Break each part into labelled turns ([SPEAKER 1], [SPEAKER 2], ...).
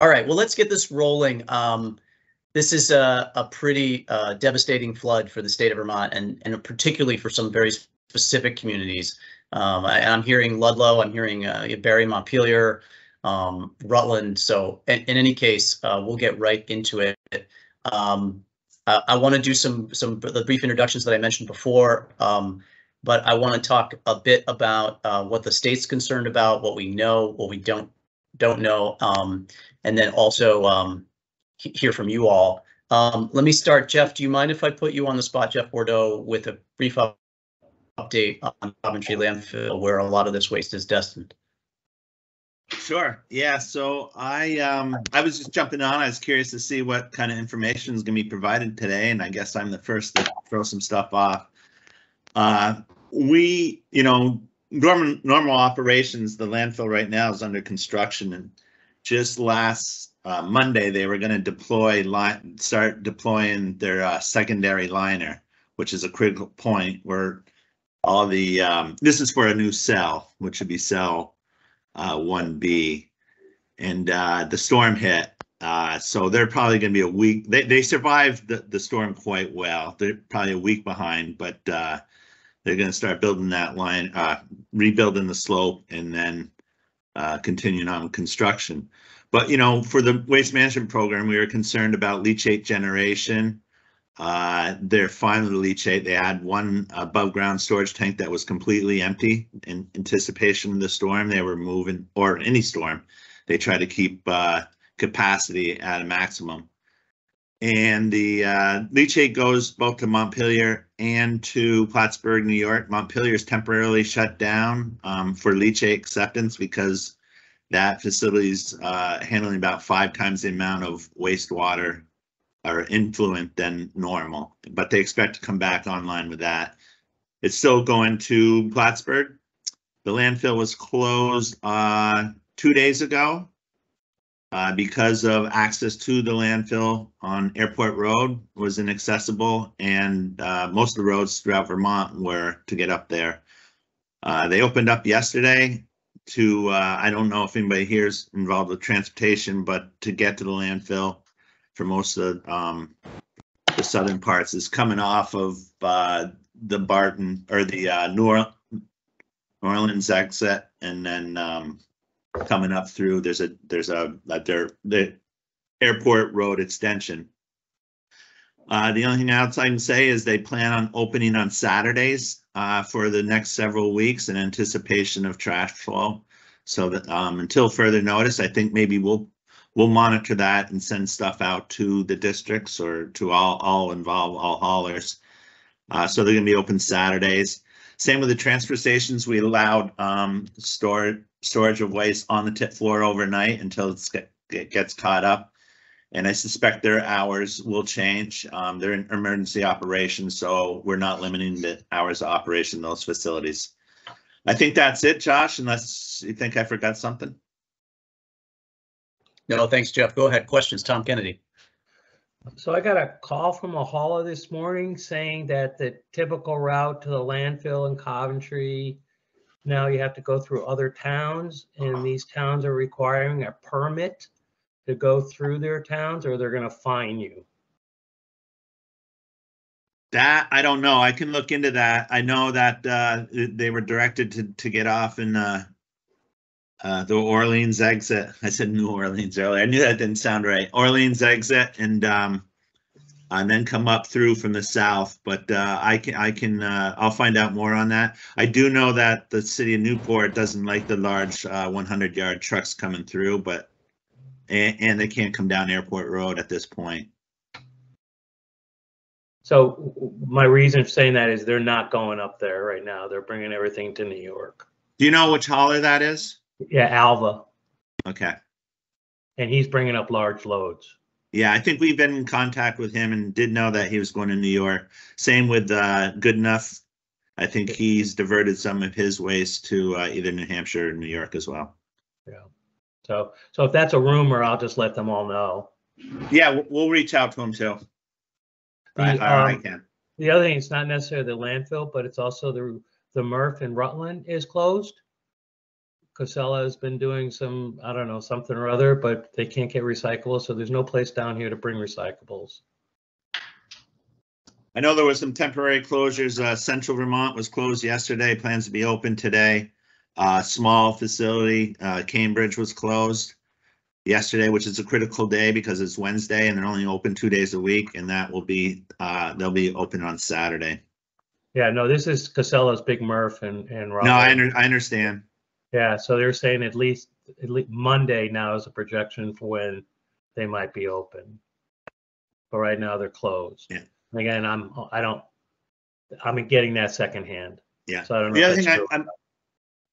[SPEAKER 1] All right, well, let's get this rolling. Um, this is a, a pretty uh, devastating flood for the state of Vermont and, and particularly for some very specific communities. Um, I, am hearing Ludlow, I'm hearing uh, Barre, Montpelier, um, Rutland. So in, in any case, uh, we'll get right into it. Um, I, I want to do some some the brief introductions that I mentioned before, um, but I want to talk a bit about uh, what the state's concerned about, what we know, what we don't don't know, um, and then also um, hear from you all. Um, let me start, Jeff. Do you mind if I put you on the spot, Jeff Bordeaux, with a brief update on Coventry landfill, where a lot of this waste is destined?
[SPEAKER 2] Sure. Yeah. So I um I was just jumping on. I was curious to see what kind of information is going to be provided today, and I guess I'm the first to throw some stuff off. Uh, we, you know, normal normal operations. The landfill right now is under construction, and just last uh, Monday they were going to deploy line start deploying their uh, secondary liner, which is a critical point where all the um, this is for a new cell, which would be cell uh, 1B, and uh, the storm hit. Uh, so they're probably going to be a week. They, they survived the, the storm quite well. They're probably a week behind, but they're going to start building that line, uh, rebuilding the slope, and then uh, continuing on construction. But you know, for the waste management program, we were concerned about leachate generation uh, they're finally leachate. They had one above ground storage tank that was completely empty in anticipation of the storm. They were moving, or any storm, they try to keep uh, capacity at a maximum. And the uh, leachate goes both to Montpelier and to Plattsburgh, New York. Montpelier is temporarily shut down um, for leachate acceptance because that facility is uh, handling about five times the amount of wastewater or influent than normal, but they expect to come back online with that. It's still going to Plattsburgh. The landfill was closed uh, two days ago uh, because of access to the landfill on Airport Road was inaccessible, and uh, most of the roads throughout Vermont were to get up there. Uh, they opened up yesterday to, uh, I don't know if anybody here is involved with transportation, but to get to the landfill for most of um, the southern parts is coming off of uh, the Barton or the uh, New, Orleans exit, and then um, coming up through. There's a there's a, a there the airport road extension. Uh, the only thing else I can say is they plan on opening on Saturdays uh, for the next several weeks in anticipation of trash flow. So that um, until further notice, I think maybe we'll we'll monitor that and send stuff out to the districts or to all, all involved, all haulers. Uh, so they're gonna be open Saturdays. Same with the transfer stations. We allowed um, store, storage of waste on the tip floor overnight until it's get, it gets caught up. And I suspect their hours will change. Um, they're in emergency operations, so we're not limiting the hours of operation in those facilities. I think that's it, Josh, unless you think I forgot something.
[SPEAKER 1] No, thanks, Jeff. Go ahead. Questions, Tom Kennedy.
[SPEAKER 3] So I got a call from a hauler this morning saying that the typical route to the landfill in Coventry, now you have to go through other towns and these towns are requiring a permit to go through their towns or they're gonna fine you.
[SPEAKER 2] That I don't know. I can look into that. I know that uh, they were directed to to get off in uh, uh, the Orleans exit. I said New Orleans earlier. I knew that didn't sound right. Orleans exit and um, and then come up through from the south. But uh, I can I can uh, I'll find out more on that. I do know that the city of Newport doesn't like the large 100 uh, yard trucks coming through, but and, and they can't come down Airport Road at this point.
[SPEAKER 3] So my reason for saying that is they're not going up there right now. They're bringing everything to New York.
[SPEAKER 2] Do you know which hauler that is?
[SPEAKER 3] Yeah, Alva,
[SPEAKER 2] Okay.
[SPEAKER 3] and he's bringing up large loads.
[SPEAKER 2] Yeah, I think we've been in contact with him and did know that he was going to New York. Same with uh, Goodenough. I think he's diverted some of his waste to uh, either New Hampshire or New York as well.
[SPEAKER 3] Yeah. So, so if that's a rumor, I'll just let them all know.
[SPEAKER 2] Yeah, we'll, we'll reach out to him too.
[SPEAKER 3] The,
[SPEAKER 2] I, I, I
[SPEAKER 3] um,
[SPEAKER 2] can.
[SPEAKER 3] The other thing, it's not necessarily the landfill, but it's also the, the MRF in Rutland is closed. Casella has been doing some, I don't know, something or other, but they can't get recyclables, so there's no place down here to bring recyclables.
[SPEAKER 2] I know there was some temporary closures. Uh, Central Vermont was closed yesterday, plans to be open today. Uh, small facility, uh, Cambridge was closed yesterday, which is a critical day because it's Wednesday and they're only open two days a week and that will be, uh, they'll be open on Saturday.
[SPEAKER 3] Yeah, no, this is Casella's Big MRF and, and.
[SPEAKER 2] No, I under, I understand.
[SPEAKER 3] Yeah, so they're saying at least, at least Monday now is a projection for when they might be open. But right now they're closed.
[SPEAKER 2] Yeah.
[SPEAKER 3] Again, I'm, I don't, I'm getting that secondhand.
[SPEAKER 2] Yeah.
[SPEAKER 3] So I don't know.
[SPEAKER 2] The other thing I. I'm,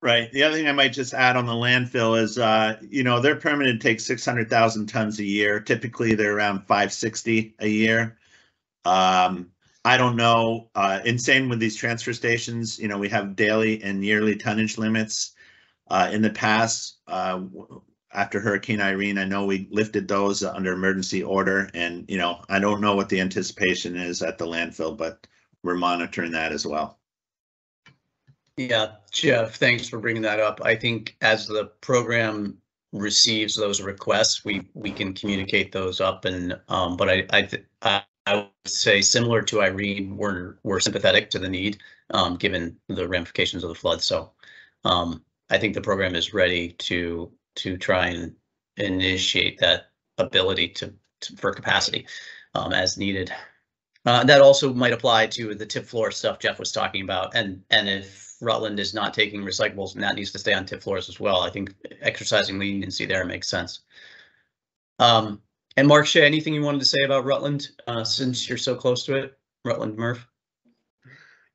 [SPEAKER 2] right, the other thing I might just add on the landfill is, uh, you know, their permanent takes six hundred thousand tons a year. Typically, they're around five sixty a year. Um, I don't know, uh, insane with these transfer stations, you know, we have daily and yearly tonnage limits. Uh, in the past, uh, after Hurricane Irene, I know we lifted those under emergency order and, you know, I don't know what the anticipation is at the landfill, but we're monitoring that as well.
[SPEAKER 1] Yeah, Jeff, thanks for bringing that up. I think as the program receives those requests, we, we can communicate those up and, um, but I, I, I, I would say similar to Irene, we're, we're sympathetic to the need, um, given the ramifications of the flood. So, um, I think the program is ready to, to try and initiate that ability to, to- for capacity, um, as needed. Uh, that also might apply to the tip floor stuff Jeff was talking about. And, and if Rutland is not taking recyclables, and that needs to stay on tip floors as well. I think exercising leniency there makes sense. Um, and Mark Shea, anything you wanted to say about Rutland, uh, since you're so close to it? Rutland MRF?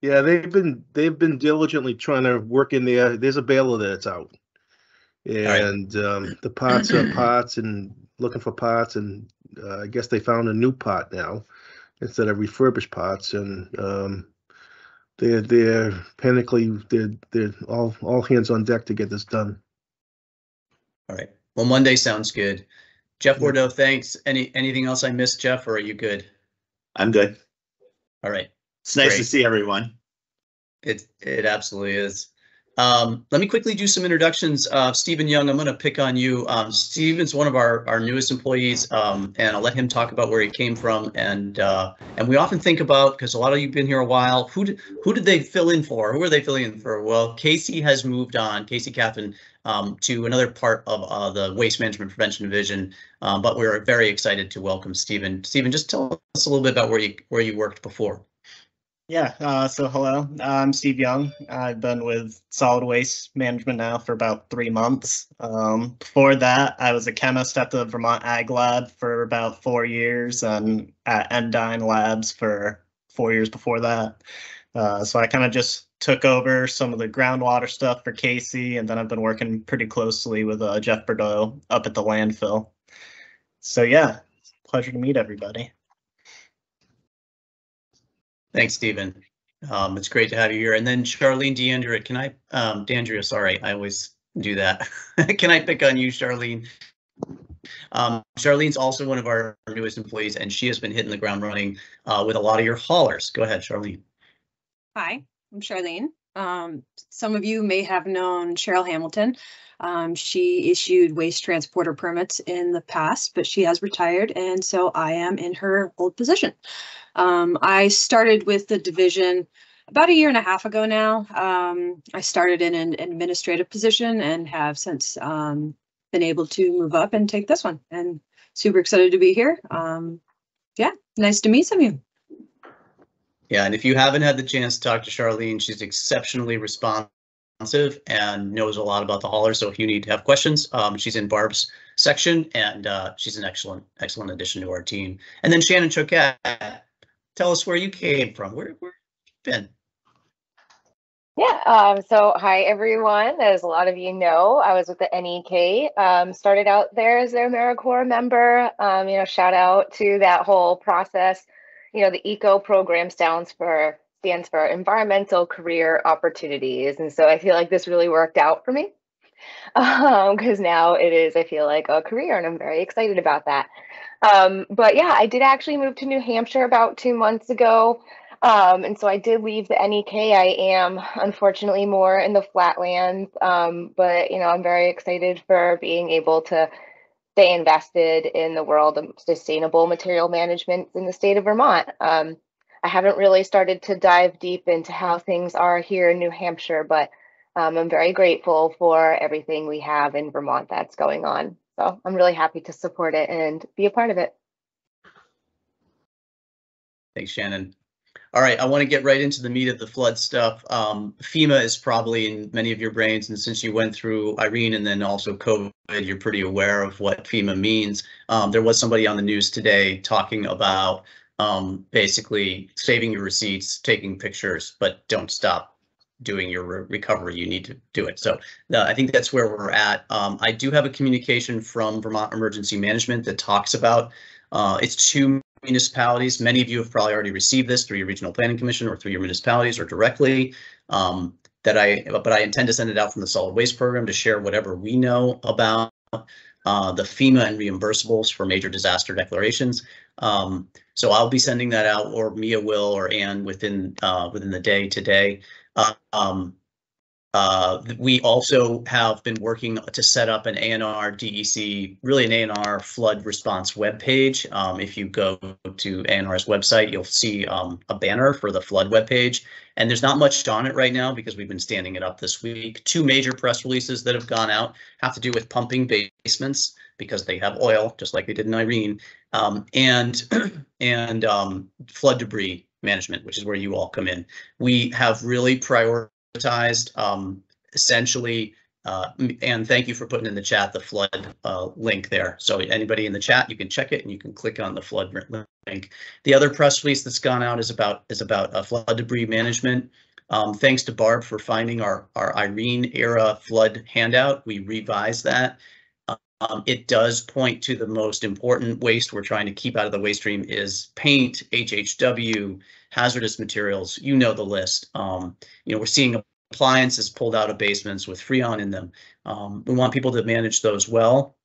[SPEAKER 4] Yeah, they've been they've been diligently trying to work in there. There's a baler that's out,
[SPEAKER 1] right.
[SPEAKER 4] and um, the pots are pots and looking for pots, and uh, I guess they found a new pot now instead of refurbished pots, and um, they're they're panically they're they're all all hands on deck to get this done.
[SPEAKER 1] All right. Well, Monday sounds good. Jeff
[SPEAKER 4] Yeah.
[SPEAKER 1] Bordeaux, thanks. Any, anything else I missed, Jeff, or are you good?
[SPEAKER 2] I'm good.
[SPEAKER 1] All right.
[SPEAKER 2] It's nice to see everyone.
[SPEAKER 1] It it absolutely is. Um, let me quickly do some introductions. Uh, Stephen Young, I'm going to pick on you. Um, Stephen's one of our, our newest employees, um, and I'll let him talk about where he came from. And uh, and we often think about because a lot of you've been here a while. Who did who did they fill in for? Who are they filling in for? Well, Casey has moved on. Casey Catherine um, to another part of uh, the Waste Management Prevention Division. Um, but we're very excited to welcome Stephen. Stephen, just tell us a little bit about where you where you worked before.
[SPEAKER 5] Yeah, uh, so hello, I'm Steve Young. I've been with solid waste management now for about three months. Um, before that, I was a chemist at the Vermont Ag Lab for about four years and at Endyne Labs for four years before that. Uh, so I kind of just took over some of the groundwater stuff for Casey, and then I've been working pretty closely with uh, Jeff Bordeaux up at the landfill. So yeah, pleasure to meet everybody.
[SPEAKER 1] Thanks, Stephen. Um, it's great to have you here. And then Charlene DeAndrea, can I, um, DeAndrea, sorry, I always do that. Can I pick on you, Charlene? Um, Charlene's also one of our newest employees and she has been hitting the ground running, uh, with a lot of your haulers. Go ahead, Charlene.
[SPEAKER 6] Hi, I'm Charlene. Um, some of you may have known Cheryl Hamilton. Um, she issued waste transporter permits in the past, but she has retired, and so I am in her old position. Um, I started with the division about a year and a half ago now. Um, I started in an administrative position and have since um, been able to move up and take this one. And super excited to be here. Um, yeah, nice to meet some of you.
[SPEAKER 1] Yeah, and if you haven't had the chance to talk to Charlene, she's exceptionally responsive and knows a lot about the hauler. So if you need to have questions, um, she's in Barb's section and uh, she's an excellent, excellent addition to our team. And then Shannon Choquette, tell us where you came from. Where, where you been?
[SPEAKER 7] Yeah, um, so hi everyone. As a lot of you know, I was with the NEK. Um, started out there as their AmeriCorps member. Um, you know, shout out to that whole process. You know, the ECO program stands for stands for Environmental Career Opportunities, and so I feel like this really worked out for me because now it is. I feel like a career, and I'm very excited about that. Um, but yeah, I did actually move to New Hampshire about two months ago. Um, and so I did leave the NEK. I am unfortunately more in the flatlands, um, but you know I'm very excited for being able to stay invested in the world of sustainable material management in the state of Vermont. Um, I haven't really started to dive deep into how things are here in New Hampshire, but um, I'm very grateful for everything we have in Vermont that's going on. So I'm really happy to support it and be a part of it.
[SPEAKER 1] Thanks, Shannon. All right, I want to get right into the meat of the flood stuff. Um, FEMA is probably in many of your brains, and since you went through Irene and then also COVID, you're pretty aware of what FEMA means. Um, there was somebody on the news today talking about um, basically saving your receipts, taking pictures, but don't stop doing your re- recovery. You need to do it. So uh, I think that's where we're at. Um, I do have a communication from Vermont Emergency Management that talks about uh, it's two municipalities. Many of you have probably already received this through your regional planning commission or through your municipalities or directly. Um, that I, but I intend to send it out from the solid waste program to share whatever we know about uh, the FEMA and reimbursables for major disaster declarations. Um, so I'll be sending that out, or Mia will, or Ann within uh, within the day today. Um, uh, we also have been working to set up an ANR DEC, really an ANR flood response webpage. Um, if you go to ANR's website, you'll see um, a banner for the flood webpage. And there's not much on it right now because we've been standing it up this week. Two major press releases that have gone out have to do with pumping basements because they have oil, just like they did in Irene, um, and and um, flood debris management, which is where you all come in. We have really prioritized um, essentially, uh, and thank you for putting in the chat the flood uh, link there. So anybody in the chat, you can check it and you can click on the flood link. The other press release that's gone out is about is about uh, flood debris management. Um, thanks to Barb for finding our our Irene era flood handout. We revised that. Um, it does point to the most important waste we're trying to keep out of the waste stream is paint, HHW, hazardous materials. You know the list. Um, you know, we're seeing appliances pulled out of basements with Freon in them. Um, we want people to manage those well.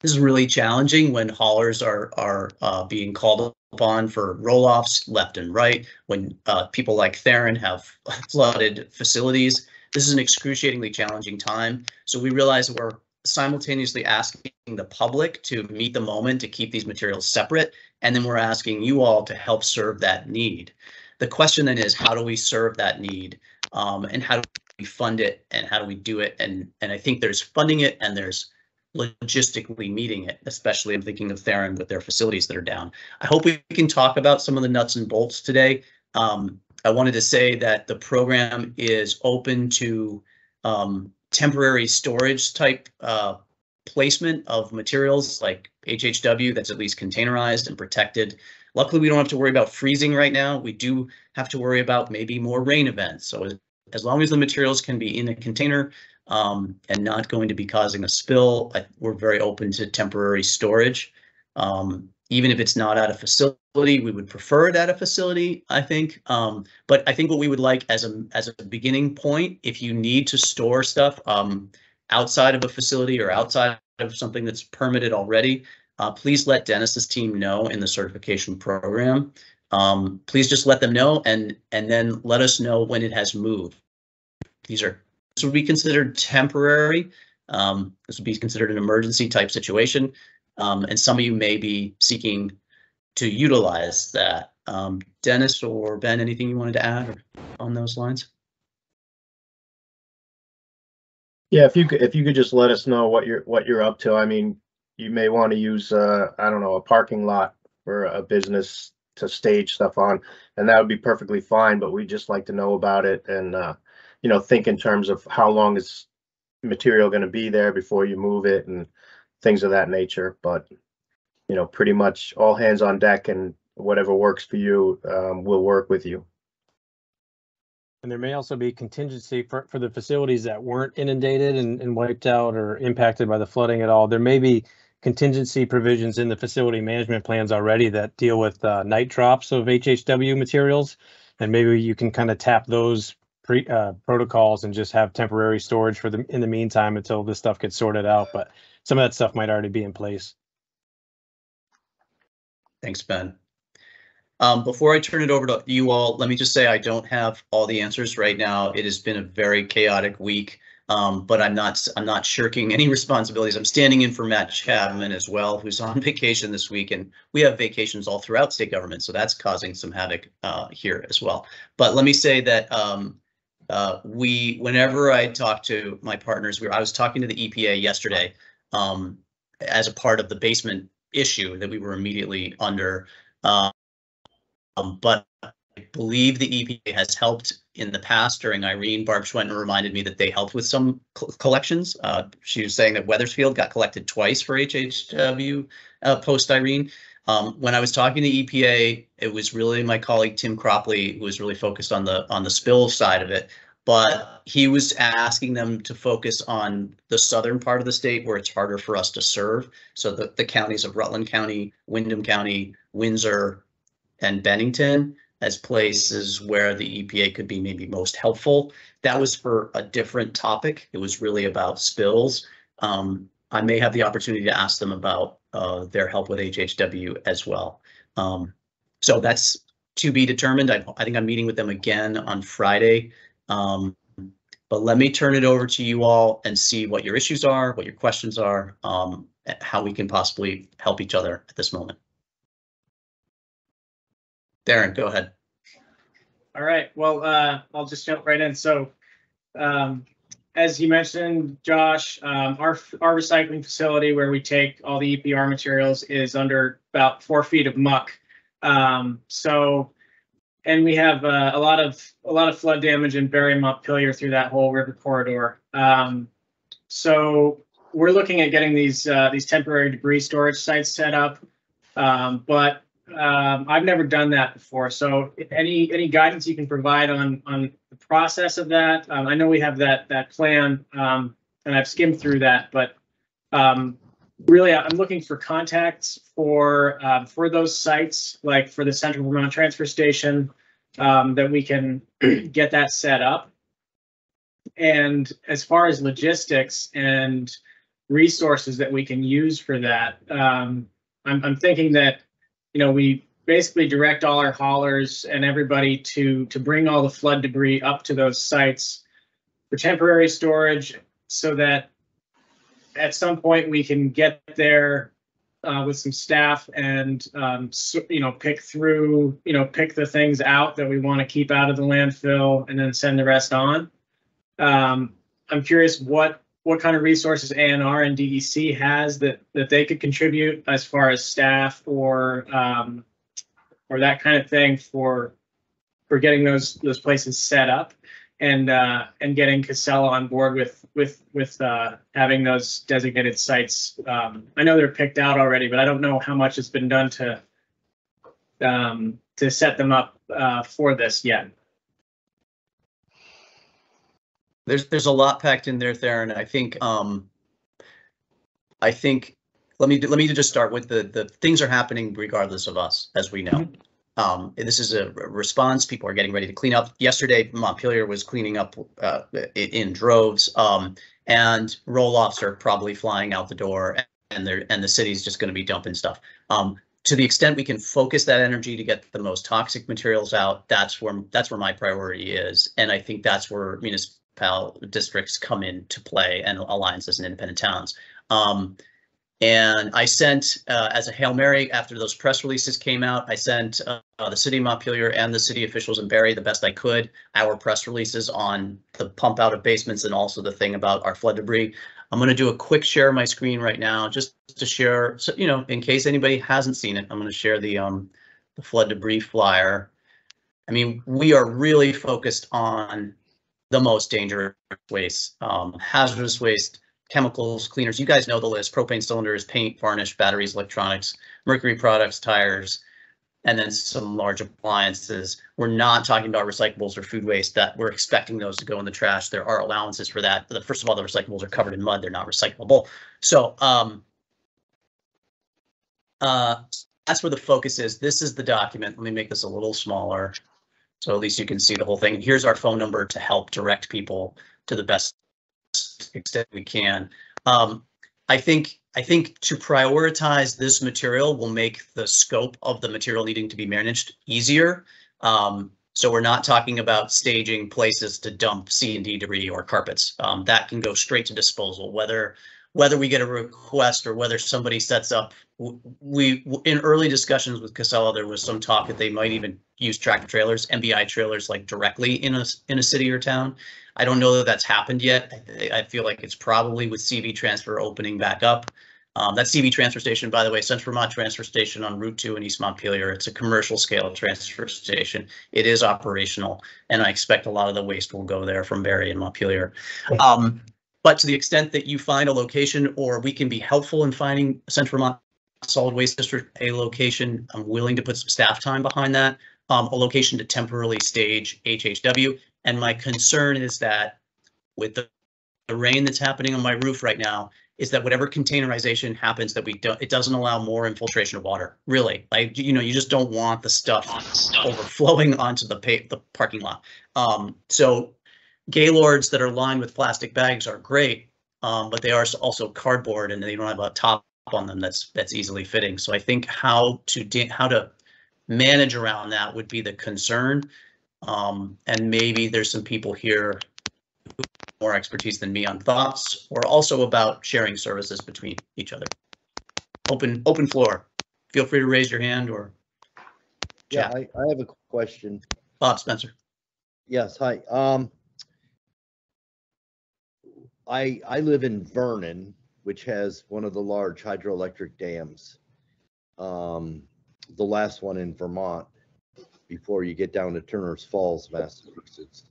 [SPEAKER 1] This is really challenging when haulers are are uh, being called upon for roll-offs left and right. When uh, people like Theron have flooded facilities, this is an excruciatingly challenging time. So we realize we're simultaneously asking the public to meet the moment to keep these materials separate, and then we're asking you all to help serve that need. The question then is, how do we serve that need, um, and how do we fund it, and how do we do it? And and I think there's funding it, and there's logistically meeting it, especially I'm thinking of Theron with their facilities that are down. I hope we can talk about some of the nuts and bolts today. Um, I wanted to say that the program is open to um, temporary storage type uh, placement of materials like HHW that's at least containerized and protected. Luckily, we don't have to worry about freezing right now. We do have to worry about maybe more rain events. So as long as the materials can be in a container um, and not going to be causing a spill, I, we're very open to temporary storage. Um, even if it's not at a facility, we would prefer it at a facility, I think. Um, but I think what we would like as a as a beginning point, if you need to store stuff um, outside of a facility or outside of something that's permitted already, uh, please let Dennis's team know in the certification program. Um, please just let them know and and then let us know when it has moved. These are this would be considered temporary. Um, this would be considered an emergency type situation. Um, and some of you may be seeking to utilize that. Um, Dennis or Ben, anything you wanted to add on those lines?
[SPEAKER 8] Yeah, if you could, if you could just let us know what you're, what you're up to. I mean, you may want to use, uh, I don't know, a parking lot for a business to stage stuff on, and that would be perfectly fine, but we'd just like to know about it and, uh, you know, think in terms of how long is material going to be there before you move it and things of that nature. But you know, pretty much all hands on deck, and whatever works for you um, will work with you.
[SPEAKER 9] And there may also be contingency for, for the facilities that weren't inundated and, and wiped out or impacted by the flooding at all. There may be contingency provisions in the facility management plans already that deal with uh, night drops of HHW materials. And maybe you can kind of tap those pre, uh, protocols and just have temporary storage for them in the meantime until this stuff gets sorted out. But some of that stuff might already be in place.
[SPEAKER 1] Thanks, Ben. Um, before I turn it over to you all, let me just say I don't have all the answers right now. It has been a very chaotic week. Um, but I'm not, I'm not shirking any responsibilities. I'm standing in for Matt Chapman as well, who's on vacation this week, and we have vacations all throughout state government, so that's causing some havoc uh, here as well. But let me say that um, uh, we, whenever I talk to my partners, we, I was talking to the EPA yesterday um, as a part of the basement issue that we were immediately under. Um, but I believe the EPA has helped in the past during Irene. Barb Schwenten reminded me that they helped with some co- collections. Uh, she was saying that Weathersfield got collected twice for HHW uh, post Irene. Um, when I was talking to EPA, it was really my colleague Tim Cropley who was really focused on the on the spill side of it. But he was asking them to focus on the southern part of the state where it's harder for us to serve. So the, the counties of Rutland County, Windham County, Windsor, and Bennington as places where the EPA could be maybe most helpful. That was for a different topic. It was really about spills. Um, I may have the opportunity to ask them about uh, their help with HHW as well. Um, so that's to be determined. I, I think I'm meeting with them again on Friday. Um, but let me turn it over to you all and see what your issues are, what your questions are, um, how we can possibly help each other at this moment. Darren, go ahead.
[SPEAKER 10] All right, well, uh, I'll just jump right in. So, um, as you mentioned, Josh, um, our, our recycling facility where we take all the EPR materials is under about four feet of muck. Um, so, and we have, uh, a lot of, a lot of flood damage in Barre and Montpelier through that whole river corridor. Um, so we're looking at getting these, uh, these temporary debris storage sites set up. Um, but um, I've never done that before, so any, any guidance you can provide on, on the process of that? Um, I know we have that, that plan, um, and I've skimmed through that, but, um, really, I'm looking for contacts for, uh, for those sites, like for the Central Vermont Transfer Station, um, that we can get that set up. And as far as logistics and resources that we can use for that, um, I'm, I'm thinking that you know, we basically direct all our haulers and everybody to, to bring all the flood debris up to those sites for temporary storage so that at some point we can get there uh, with some staff and, um, so- you know, pick through, you know, pick the things out that we want to keep out of the landfill and then send the rest on. Um, I'm curious what what kind of resources ANR and DEC has that that they could contribute as far as staff or um, or that kind of thing for for getting those those places set up and uh, and getting Casella on board with with with uh, having those designated sites. Um, I know they're picked out already, but I don't know how much has been done to um, to set them up uh, for this yet.
[SPEAKER 1] There's there's a lot packed in there, Theron. I think um I think let me let me just start with the the things are happening regardless of us, as we know. Um, this is a response. People are getting ready to clean up. Yesterday, Montpelier was cleaning up uh, in droves, um, and roll-offs are probably flying out the door, and and the city's just going to be dumping stuff. Um, to the extent we can focus that energy to get the most toxic materials out, that's where that's where my priority is, and I think that's where municipal districts come into play and alliances and independent towns. And I sent, uh, as a Hail Mary, after those press releases came out, I sent uh, the city of Montpelier and the city officials in Barre the best I could, our press releases on the pump out of basements and also the thing about our flood debris. I'm going to do a quick share of my screen right now, just to share, so, you know, in case anybody hasn't seen it, I'm going to share the, um, the flood debris flyer. I mean, we are really focused on the most dangerous waste, um, hazardous waste, chemicals, cleaners. You guys know the list: propane cylinders, paint, varnish, batteries, electronics, mercury products, tires, and then some large appliances. We're not talking about recyclables or food waste that we're expecting those to go in the trash. There are allowances for that. The- First of all, the recyclables are covered in mud. They're not recyclable. So, um, uh, that's where the focus is. This is the document. Let me make this a little smaller. So at least you can see the whole thing. Here's our phone number to help direct people to the best extent we can. Um, I think, I think to prioritize this material will make the scope of the material needing to be managed easier. Um, so we're not talking about staging places to dump C and D debris or carpets. Um, that can go straight to disposal, whether, whether we get a request or whether somebody sets up. We, in early discussions with Casella, there was some talk that they might even use tractor trailers, MBI trailers, like directly in a, in a city or town. I don't know that that's happened yet. I, I feel like it's probably with CV transfer opening back up. Um, that CV transfer station, by the way, Central Vermont Transfer Station on Route Two in East Montpelier, it's a commercial scale transfer station. It is operational, and I expect a lot of the waste will go there from Barre and Montpelier. Um, but to the extent that you find a location or we can be helpful in finding Central Vermont Solid Waste District a location, I'm willing to put some staff time behind that. Um, a location to temporarily stage HHW. And my concern is that with the, the rain that's happening on my roof right now, is that whatever containerization happens, that we don't, it doesn't allow more infiltration of water, really. Like, you know, you just don't want the stuff overflowing onto the the parking lot. Um, so Gaylords that are lined with plastic bags are great, um, but they are also cardboard and they don't have a top on them that's, that's easily fitting. So I think how to, how to manage around that would be the concern. Um, and maybe there's some people here who have more expertise than me on thoughts or also about sharing services between each other. Open, open floor. Feel free to raise your hand or
[SPEAKER 11] Yeah. I, I have a question.
[SPEAKER 1] Bob Spencer.
[SPEAKER 11] Yes, hi. Um, I, I live in Vernon, which has one of the large hydroelectric dams. Um, the last one in Vermont before you get down to Turner's Falls, Massachusetts.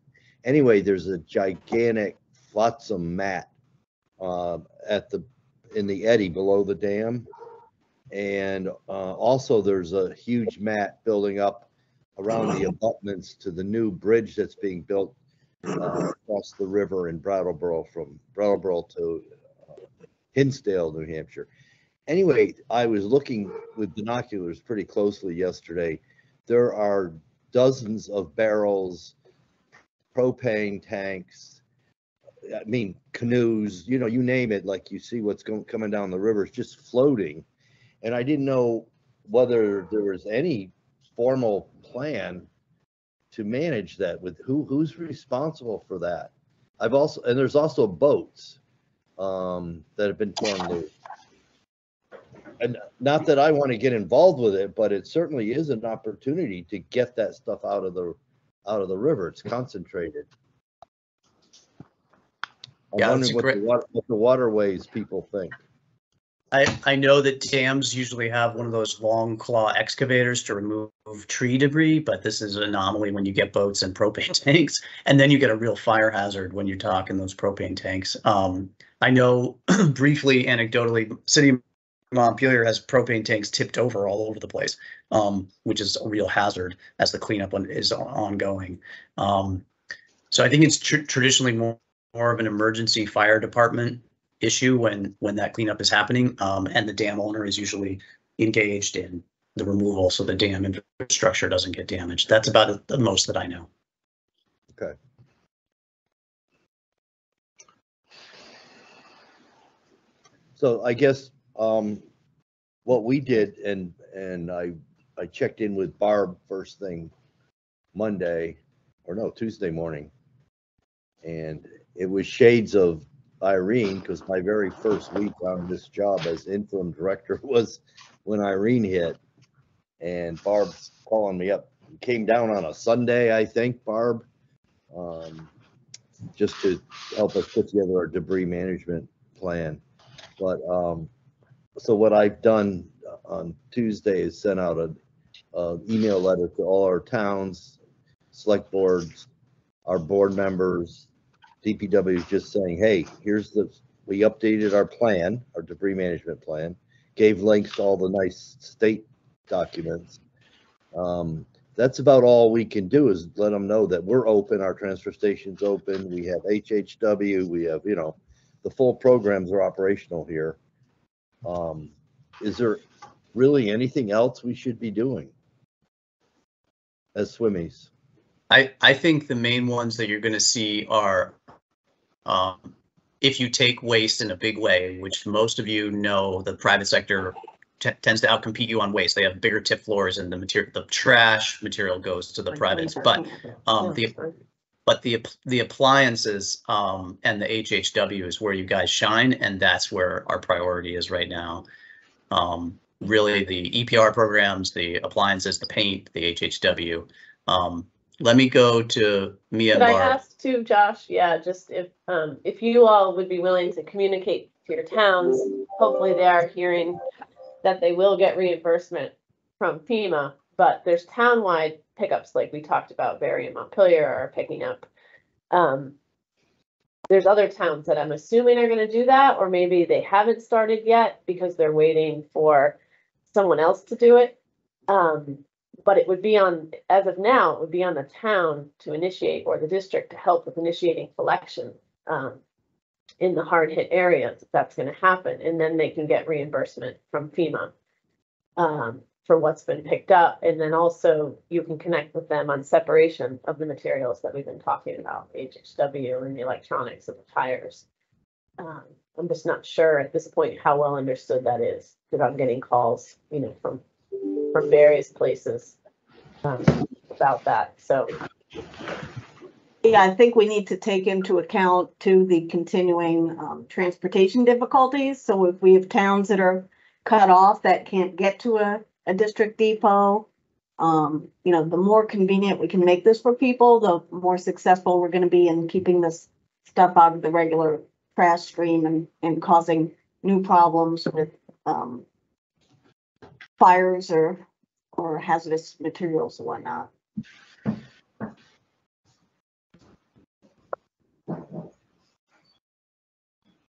[SPEAKER 11] Anyway, there's a gigantic flotsam mat uh, at the, in the eddy below the dam. And uh, also there's a huge mat building up around the abutments to the new bridge that's being built uh, across the river in Brattleboro from Brattleboro to uh, Hinsdale, New Hampshire. Anyway, I was looking with binoculars pretty closely yesterday. There are dozens of barrels, propane tanks, I mean canoes, you know, you name it, like you see what's going, coming down the river, it's just floating. And I didn't know whether there was any formal plan to manage that with who, who's responsible for that? I've also, and there's also boats um, that have been torn loose. And not that I want to get involved with it, but it certainly is an opportunity to get that stuff out of the, out of the river. It's concentrated. I'm
[SPEAKER 1] Yeah,
[SPEAKER 11] wondering what the
[SPEAKER 1] great-
[SPEAKER 11] water, what the waterways people think.
[SPEAKER 1] I, I know that dams usually have one of those long claw excavators to remove tree debris, but this is an anomaly when you get boats and propane tanks. And then you get a real fire hazard when you're talking those propane tanks. Um, I know briefly, anecdotally, City of Montpelier has propane tanks tipped over all over the place, um, which is a real hazard as the cleanup is ongoing. Um, so I think it's tr- traditionally more, more of an emergency fire department issue when, when that cleanup is happening. Um, and the dam owner is usually engaged in the removal so the dam infrastructure doesn't get damaged. That's about the most that I know.
[SPEAKER 11] Okay. So I guess, um, what we did and, and I, I checked in with Barb first thing Monday, or no, Tuesday morning. And it was shades of Irene, because my very first week on this job as interim director was when Irene hit. And Barb's calling me up, came down on a Sunday, I think, Barb. Um, just to help us put together our debris management plan. But, um, so what I've done on Tuesday is sent out a, a email letter to all our towns, select boards, our board members, DPW is just saying, hey, here's the, we updated our plan, our debris management plan, gave links to all the nice state documents. Um, that's about all we can do is let them know that we're open, our transfer station's open, we have HHW, we have, you know, the full programs are operational here. Um, is there really anything else we should be doing? As SWMEs?
[SPEAKER 1] I, I think the main ones that you're gonna see are um, if you take waste in a big way, which most of you know, the private sector t- tends to outcompete you on waste. They have bigger tip floors and the material, the trash material goes to the privates, but um, the, but the, the appliances, um, and the HHW is where you guys shine, and that's where our priority is right now. Um, really, the EPR programs, the appliances, the paint, the HHW. Um, let me go to Mia
[SPEAKER 12] Could I ask too, Josh, yeah, just if, um, if you all would be willing to communicate to your towns, hopefully they are hearing that they will get reimbursement from FEMA, but there's townwide pickups like we talked about, Barre and Montpelier are picking up. Um, there's other towns that I'm assuming are gonna do that, or maybe they haven't started yet because they're waiting for someone else to do it. Um, but it would be on, as of now, it would be on the town to initiate or the district to help with initiating collection. Um, in the hard hit areas, that's gonna happen, and then they can get reimbursement from FEMA. Um, for what's been picked up, and then also you can connect with them on separation of the materials that we've been talking about, HHW and the electronics and the tires. Um, I'm just not sure at this point how well understood that is, because I'm getting calls, you know, from, from various places. Um, about that, so,
[SPEAKER 13] Yeah, I think we need to take into account to the continuing um transportation difficulties. So if we have towns that are cut off that can't get to a a district depot. Um, you know, the more convenient we can make this for people, the more successful we're gonna be in keeping this stuff out of the regular trash stream and and causing new problems with um fires or or hazardous materials and whatnot.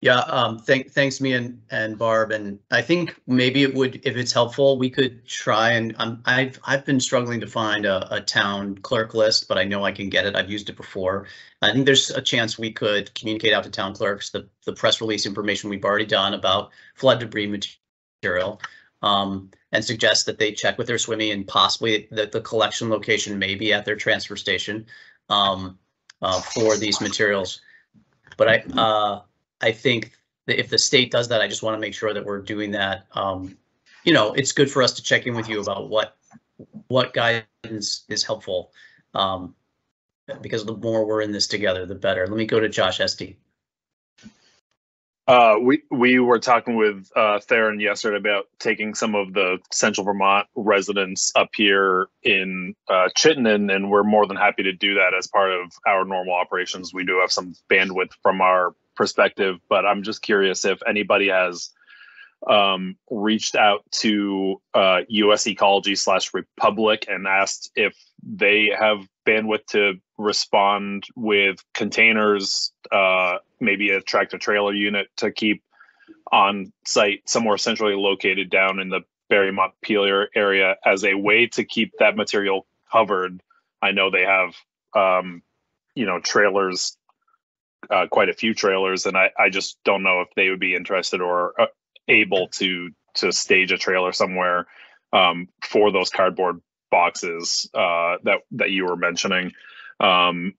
[SPEAKER 1] Yeah, um, thank, thanks, Mia and, and Barb, and I think maybe it would, if it's helpful, we could try and, um, I've, I've been struggling to find a, a town clerk list, but I know I can get it, I've used it before. I think there's a chance we could communicate out to town clerks, the, the press release information we've already done about flood debris material. Um, and suggest that they check with their SWME and possibly that the collection location may be at their transfer station, um, uh, for these materials. But I, uh, I think that if the state does that, I just want to make sure that we're doing that. Um, you know, it's good for us to check in with you about what, what guidance is helpful. Um, because the more we're in this together, the better. Let me go to Josh Estee.
[SPEAKER 14] Uh, we we were talking with uh, Theron yesterday about taking some of the Central Vermont residents up here in uh, Chittenden, and we're more than happy to do that as part of our normal operations. We do have some bandwidth from our perspective, but I'm just curious if anybody has um, reached out to uh, US Ecology slash Republic and asked if they have bandwidth to respond with containers, uh, maybe a tractor trailer unit to keep on site somewhere centrally located down in the Barre Montpelier area as a way to keep that material covered. I know they have, um, you know, trailers, uh, quite a few trailers, and I, I just don't know if they would be interested or uh, able to to stage a trailer somewhere um, for those cardboard boxes uh, that that you were mentioning. Um,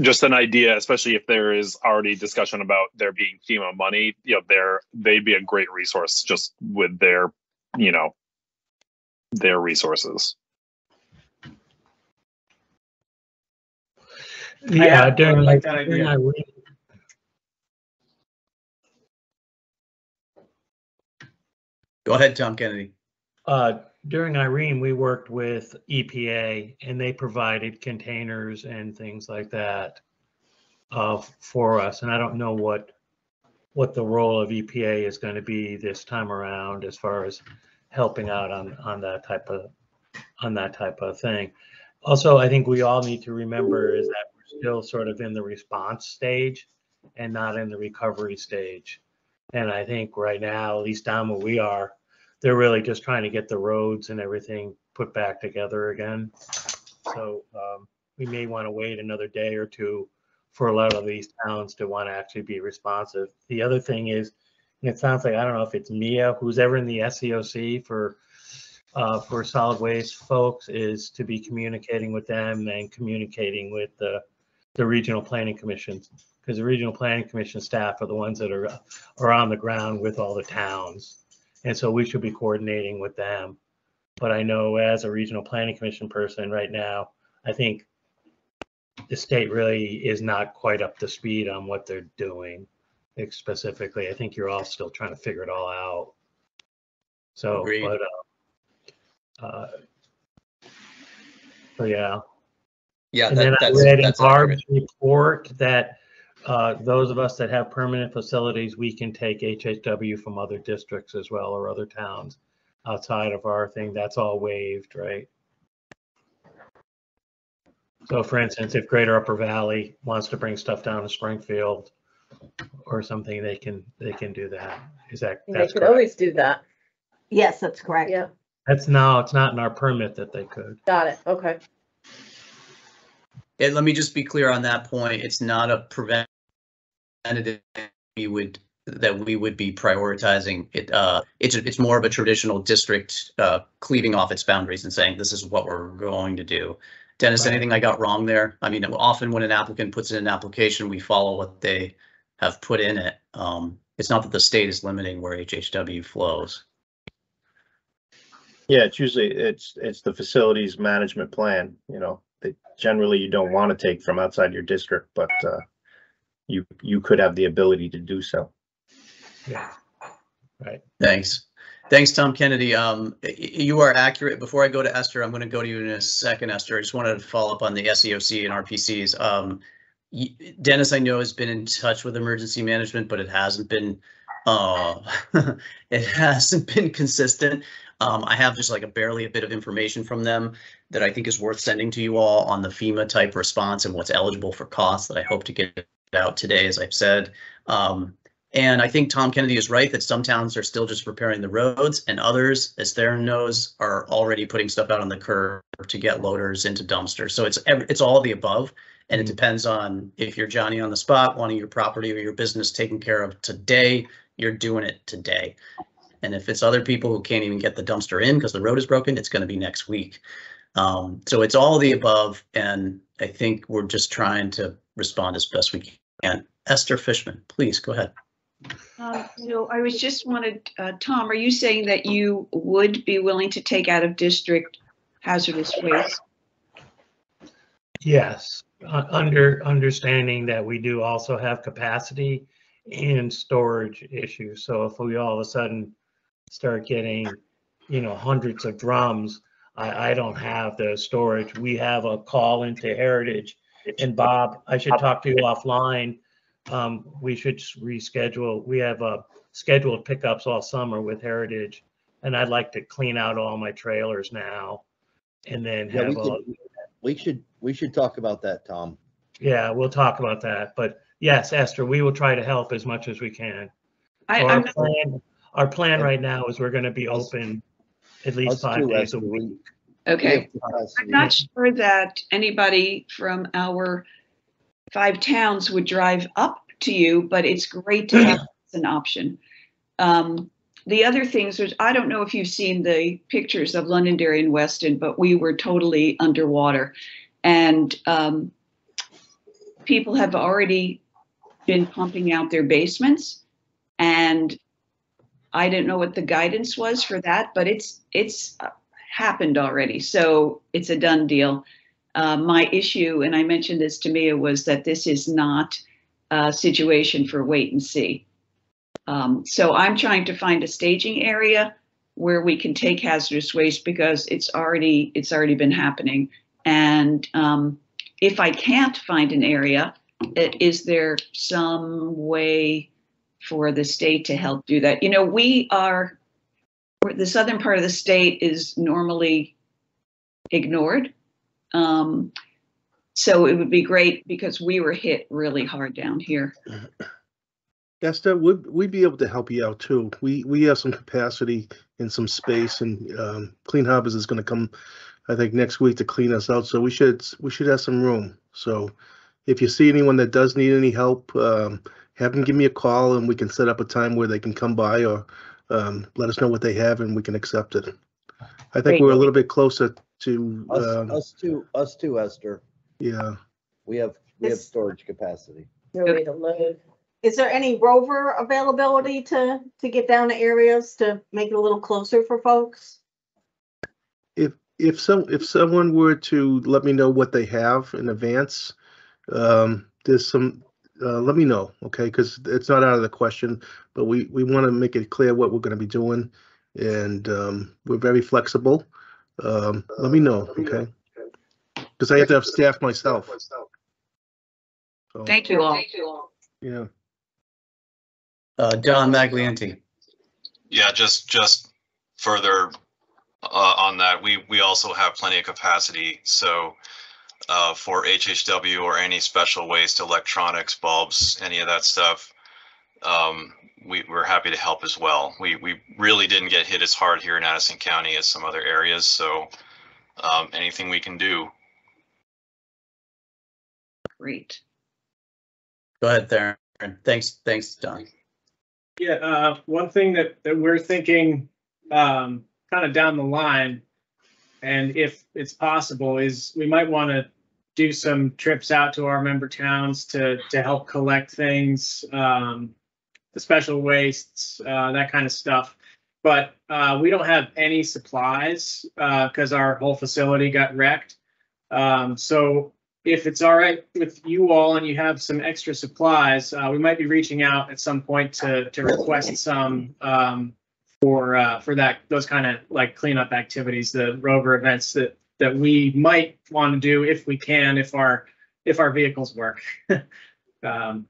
[SPEAKER 14] just an idea, especially if there is already discussion about there being FEMA money. You know, there they'd be a great resource just with their, you know, their resources.
[SPEAKER 3] Yeah,
[SPEAKER 10] I
[SPEAKER 3] during
[SPEAKER 10] like
[SPEAKER 3] my,
[SPEAKER 10] that
[SPEAKER 3] during
[SPEAKER 10] idea.
[SPEAKER 3] my
[SPEAKER 1] Go ahead, Tom Kennedy.
[SPEAKER 3] Uh, during Irene, we worked with EPA and they provided containers and things like that uh, for us. And I don't know what, what the role of EPA is going to be this time around as far as helping out on, on that type of, on that type of thing. Also, I think we all need to remember is that we're still sort of in the response stage and not in the recovery stage. And I think right now, at least down where we are, they're really just trying to get the roads and everything put back together again. So um, we may want to wait another day or two for a lot of these towns to want to actually be responsive. The other thing is, and it sounds like I don't know if it's Mia, who's ever in the SEOC for uh, for solid waste folks, is to be communicating with them and communicating with the the regional planning commissions, because the regional planning commission staff are the ones that are, are on the ground with all the towns. And so we should be coordinating with them. But I know as a regional planning commission person right now, I think the state really is not quite up to speed on what they're doing specifically. I think you're all still trying to figure it all out. So,
[SPEAKER 1] Agreed.
[SPEAKER 3] but, uh, uh, so yeah.
[SPEAKER 1] Yeah,
[SPEAKER 3] And then
[SPEAKER 1] that,
[SPEAKER 3] I
[SPEAKER 1] that's,
[SPEAKER 3] read in
[SPEAKER 1] that's accurate.
[SPEAKER 3] Barb's report that uh, those of us that have permanent facilities, we can take HHW from other districts as well or other towns outside of our thing. That's all waived, right? So for instance, if Greater Upper Valley wants to bring stuff down to Springfield or something, they can, they can do that. Is that,
[SPEAKER 12] They
[SPEAKER 3] that's
[SPEAKER 12] could
[SPEAKER 3] correct?
[SPEAKER 12] always do that.
[SPEAKER 13] Yes, that's correct.
[SPEAKER 12] Yeah,
[SPEAKER 3] That's no, it's not in our permit that they could.
[SPEAKER 12] got it. Okay.
[SPEAKER 1] And let me just be clear on that point. It's not a preventative we would, that we would be prioritizing. It, uh, it's, it's more of a traditional district, uh, cleaving off its boundaries and saying, this is what we're going to do. Dennis,
[SPEAKER 3] Right.
[SPEAKER 1] anything I got wrong there? I mean, often when an applicant puts in an application, we follow what they have put in it. Um, it's not that the state is limiting where HHW flows.
[SPEAKER 8] Yeah, it's usually, it's, it's the facilities management plan, you know, that generally you don't want to take from outside your district, but, uh, you, you could have the ability to do so.
[SPEAKER 3] Yeah. Right.
[SPEAKER 1] Thanks. Thanks, Tom Kennedy. Um, y- y- you are accurate. Before I go to Esther, I'm going to go to you in a second, Esther. I just wanted to follow up on the SEOC and RPCs. Um, Dennis, I know has been in touch with emergency management, but it hasn't been, uh, it hasn't been consistent. Um, I have just like a barely a bit of information from them that I think is worth sending to you all on the FEMA type response and what's eligible for costs that I hope to get out today, as I've said. Um, and I think Tom Kennedy is right that some towns are still just repairing the roads and others, as Theron knows, are already putting stuff out on the curb to get loaders into dumpsters. So it's, it's all the above. And it depends on if you're Johnny on the spot, wanting your property or your business taken care of today, you're doing it today. And if it's other people who can't even get the dumpster in because the road is broken, it's going to be next week. Um, so it's all of the above. And I think we're just trying to respond as best we can. Esther Fishman, please go ahead.
[SPEAKER 15] Um, So I was just wanted, uh, Tom, are you saying that you would be willing to take out of district hazardous waste?
[SPEAKER 3] Yes, uh, under, understanding that we do also have capacity and storage issues. So if we all of a sudden start getting, you know, hundreds of drums, I, I don't have the storage. We have a call into Heritage. And Bob, I should talk to you offline. Um, we should reschedule. We have, uh, scheduled pickups all summer with Heritage. And I'd like to clean out all my trailers now and then
[SPEAKER 11] Yeah, we
[SPEAKER 3] have a,
[SPEAKER 11] could- We should, we should talk about that, Tom.
[SPEAKER 3] yeah, we'll talk about that, but yes, Esther, we will try to help as much as we can.
[SPEAKER 15] I,
[SPEAKER 3] So Our
[SPEAKER 15] I'm,
[SPEAKER 3] plan, our plan right now is we're gonna be open at least
[SPEAKER 11] Us
[SPEAKER 3] five
[SPEAKER 11] too,
[SPEAKER 3] days a week.
[SPEAKER 15] okay.
[SPEAKER 11] have.
[SPEAKER 15] I'm not sure that anybody from our five towns would drive up to you, but it's great to have as an option. Um, the other things, there's, I don't know if you've seen the pictures of Londonderry and Weston, but we were totally underwater. And um, people have already been pumping out their basements. And I didn't know what the guidance was for that, but it's, it's happened already. So it's a done deal. Uh, my issue, and I mentioned this to Mia, was that this is not a situation for wait and see. Um, so I'm trying to find a staging area where we can take hazardous waste because it's already it's already been happening. And um, if I can't find an area, is there some way for the state to help do that? You know, we are the southern part of the state is normally ignored. Um, so it would be great because we were hit really hard down here.
[SPEAKER 4] Esther, we'd, we'd be able to help you out too. We, we have some capacity and some space and, um, Clean Harbors is gonna come, I think, next week to clean us out, so we should, we should have some room. So if you see anyone that does need any help, um, have them give me a call and we can set up a time where they can come by or, um, let us know what they have and we can accept it. I think
[SPEAKER 15] Great.
[SPEAKER 4] we're a little bit closer to,
[SPEAKER 11] Us,
[SPEAKER 4] um,
[SPEAKER 11] us too, us too, Esther.
[SPEAKER 4] yeah,
[SPEAKER 11] We have, We have
[SPEAKER 13] Is-
[SPEAKER 11] storage capacity.
[SPEAKER 12] No way to load.
[SPEAKER 13] Is there any rover availability to, to get down to areas to make it a little closer for folks?
[SPEAKER 4] If, if some, if someone were to let me know what they have in advance, um, there's some, uh, let me know, okay? Because it's not out of the question, but we, we want to make it clear what we're going to be doing. And, um, we're very flexible. Um, let me know, okay? Because I have to have staff myself. So,
[SPEAKER 15] Thank you all.
[SPEAKER 4] Yeah.
[SPEAKER 1] Uh, Don Maglianti.
[SPEAKER 16] Yeah, just, just further uh, on that, we, we also have plenty of capacity. So uh, for HHW or any special waste, electronics, bulbs, any of that stuff, um, we, we're happy to help as well. We, we really didn't get hit as hard here in Addison County as some other areas. So um, anything we can do.
[SPEAKER 15] Great.
[SPEAKER 1] Go ahead, Theron. Thanks, thanks, Don.
[SPEAKER 10] Yeah, uh, one thing that, that we're thinking, um, kind of down the line, and if it's possible, is we might want to do some trips out to our member towns to, to help collect things, um, the special wastes, uh, that kind of stuff. But, uh, we don't have any supplies, uh, because our whole facility got wrecked. Um, so if it's all right with you all and you have some extra supplies, uh, we might be reaching out at some point to, to request some, um, for, uh, for that, those kind of like cleanup activities, the rover events that, that we might want to do if we can, if our, if our vehicles work. Um,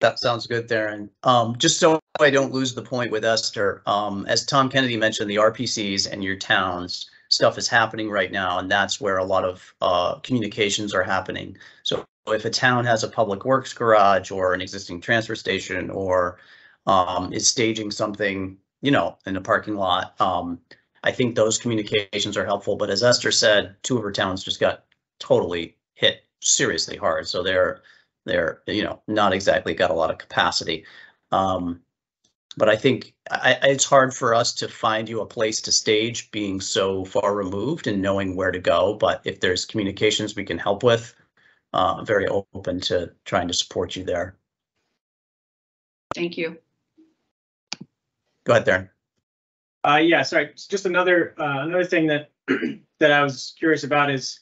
[SPEAKER 1] That sounds good, Theron. Um, just so I don't lose the point with Esther, um, as Tom Kennedy mentioned, the RPCs and your towns, stuff is happening right now, and that's where a lot of, uh, communications are happening. So if a town has a public works garage or an existing transfer station or, um, is staging something, you know, in a parking lot, um, I think those communications are helpful, but as Esther said, two of her towns just got totally hit seriously hard, so they're, they're, you know, not exactly got a lot of capacity. Um, but I think I, it's hard for us to find you a place to stage being so far removed and knowing where to go. But if there's communications we can help with, uh, very open to trying to support you there.
[SPEAKER 15] Thank you.
[SPEAKER 1] Go ahead, Darren.
[SPEAKER 10] Uh, yeah, sorry, just another, uh, another thing that, that I was curious about is,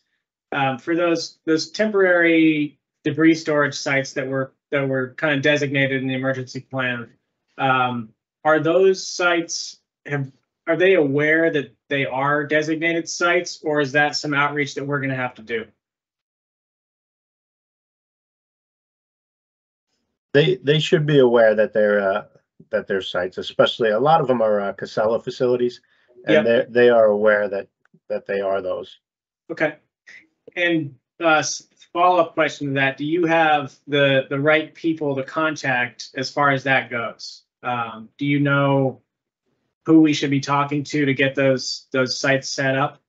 [SPEAKER 10] um, for those, those temporary debris storage sites that were, that were kind of designated in the emergency plan, um, are those sites, have, are they aware that they are designated sites, or is that some outreach that we're gonna have to do?
[SPEAKER 8] They, they should be aware that they're, uh, that their sites, especially, a lot of them are, uh, Casella facilities. And they, they are aware that, that they are those.
[SPEAKER 10] Okay. And uh, follow-up question to that, do you have the, the right people to contact as far as that goes? Um, do you know who we should be talking to to get those, those sites set up?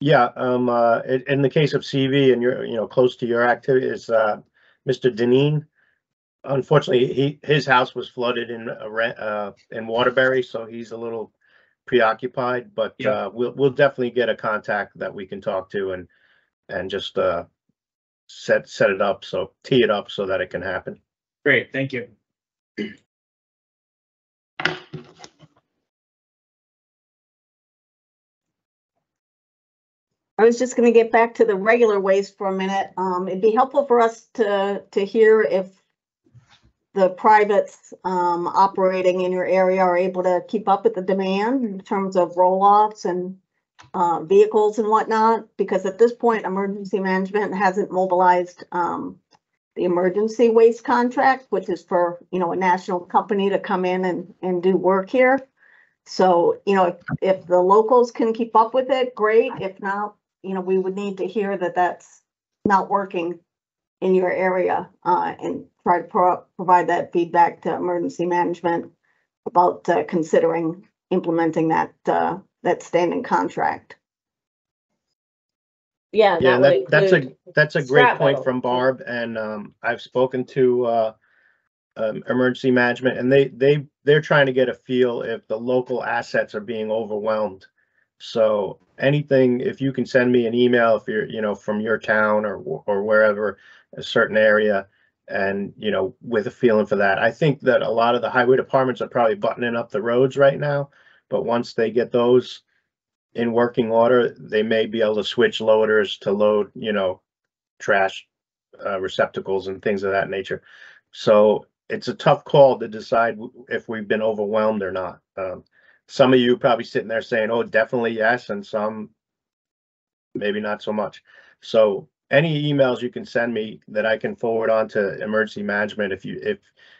[SPEAKER 8] Yeah, um, uh, in, in the case of CV and you're, you know, close to your activity is, uh, Mr. Deneen. Unfortunately, he, his house was flooded in, uh, uh, in Waterbury, so he's a little preoccupied, but,
[SPEAKER 10] Yeah.
[SPEAKER 8] uh, we'll, we'll definitely get a contact that we can talk to and, and just, uh, set, set it up, so tee it up so that it can happen.
[SPEAKER 10] Great, thank you.
[SPEAKER 13] I was just gonna get back to the regular waste for a minute. Um, it'd be helpful for us to, to hear if the privates, um, operating in your area are able to keep up with the demand in terms of roll-offs and uh, vehicles and whatnot, because at this point, emergency management hasn't mobilized, um, the emergency waste contract, which is for, you know, a national company to come in and, and do work here. So, you know, if, if the locals can keep up with it, great. If not, you know, we would need to hear that that's not working in your area, uh, and try to pro- provide that feedback to emergency management about, uh, considering implementing that, uh, that standing contract.
[SPEAKER 12] Yeah,
[SPEAKER 8] Yeah,
[SPEAKER 12] that would
[SPEAKER 8] that, that's a, that's a great point
[SPEAKER 12] metal.
[SPEAKER 8] from Barb, and, um, I've spoken to, uh, um, emergency management, and they, they, they're trying to get a feel if the local assets are being overwhelmed So anything, if you can send me an email, if you're, you know, from your town or, or wherever, a certain area, and, you know, with a feeling for that. I think that a lot of the highway departments are probably buttoning up the roads right now, but once they get those in working order, they may be able to switch loaders to load, you know, trash uh, receptacles and things of that nature. So it's a tough call to decide if we've been overwhelmed or not. Um, some of you probably sitting there saying, "Oh, definitely yes," and some maybe not so much. So any emails you can send me that I can forward on to emergency management if you if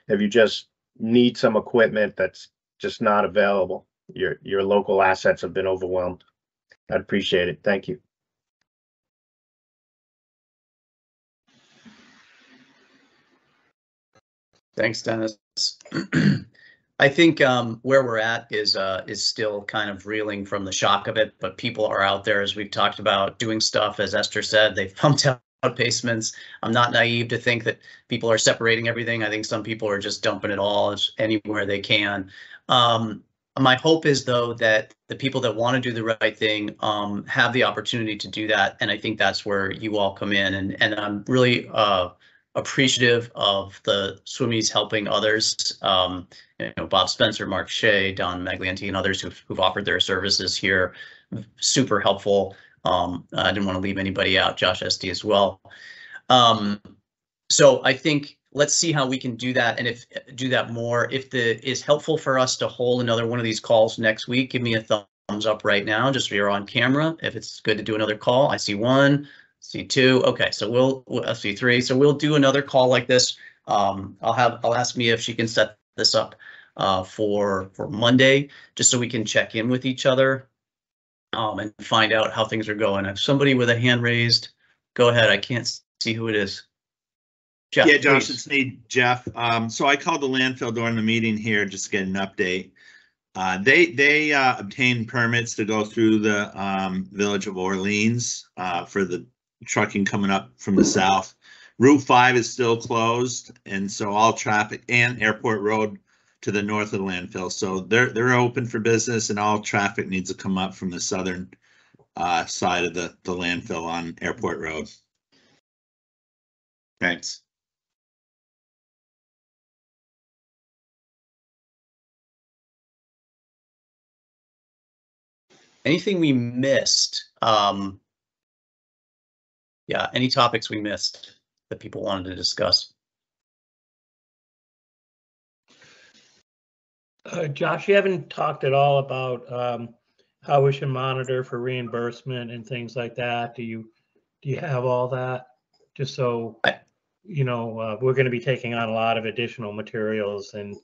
[SPEAKER 8] if you just need some equipment that's just not available. Your your local assets have been overwhelmed. I'd appreciate it. Thank you.
[SPEAKER 1] Thanks, Dennis. I think um, where we're at is uh, is still kind of reeling from the shock of it, but people are out there, as we've talked about, doing stuff. As Esther said, they've pumped out basements. I'm not naive to think that people are separating everything. I think some people are just dumping it all anywhere they can. Um, my hope is though that the people that want to do the right thing um, have the opportunity to do that, and I think that's where you all come in. And and I'm really uh, appreciative of the SWMEs helping others. Um, you know, Bob Spencer, Mark Shea, Don Maglianti, and others who've, who've offered their services here. Super helpful. Um, I didn't want to leave anybody out, Josh Esty as well. Um, so I think let's see how we can do that and if do that more. If the is helpful for us to hold another one of these calls next week, give me a thumbs up right now, just so you're on camera. If it's good to do another call, I see one, see two. Okay, so we'll, see three. So we'll do another call like this. Um, I'll have I'll ask Mia if she can set this up uh, for for Monday, just so we can check in with each other um, and find out how things are going. If somebody with a hand raised, go ahead. I can't see who it is. Jeff,
[SPEAKER 2] Yeah, Josh,
[SPEAKER 1] please.
[SPEAKER 2] it's me, Jeff. Um, so I called the landfill during the meeting here just to get an update. Uh, they, they, uh, obtained permits to go through the, um, village of Orleans, uh, for the trucking coming up from the south. Route five is still closed and so all traffic and Airport Road to the north of the landfill. So they're, they're open for business and all traffic needs to come up from the southern, uh, side of the, the landfill on Airport Road. Thanks.
[SPEAKER 1] Anything we missed? Um, yeah, any topics we missed that people wanted to discuss?
[SPEAKER 3] Uh, Josh, you haven't talked at all about um, how we should monitor for reimbursement and things like that. Do you, do you have all that? Just so, you know, uh, we're going to be taking on a lot of additional materials and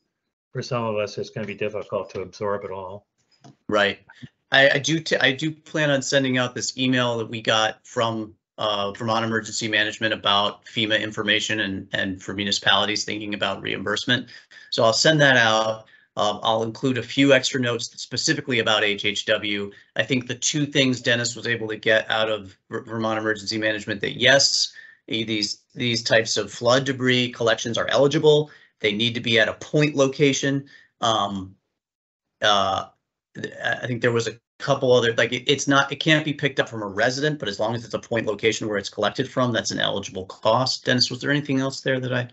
[SPEAKER 3] for some of us, it's going to be difficult to absorb it all.
[SPEAKER 1] Right. I, I do, t- I do plan on sending out this email that we got from uh, Vermont Emergency Management about FEMA information and, and for municipalities thinking about reimbursement. So I'll send that out. Um, I'll include a few extra notes specifically about HHW. I think the two things Dennis was able to get out of Ver- Vermont Emergency Management that yes, these, these types of flood debris collections are eligible. They need to be at a point location. Um, uh, I think there was a couple other, like, it- it's not, it can't be picked up from a resident, but as long as it's a point location where it's collected from, that's an eligible cost. Dennis, was there anything else there that I?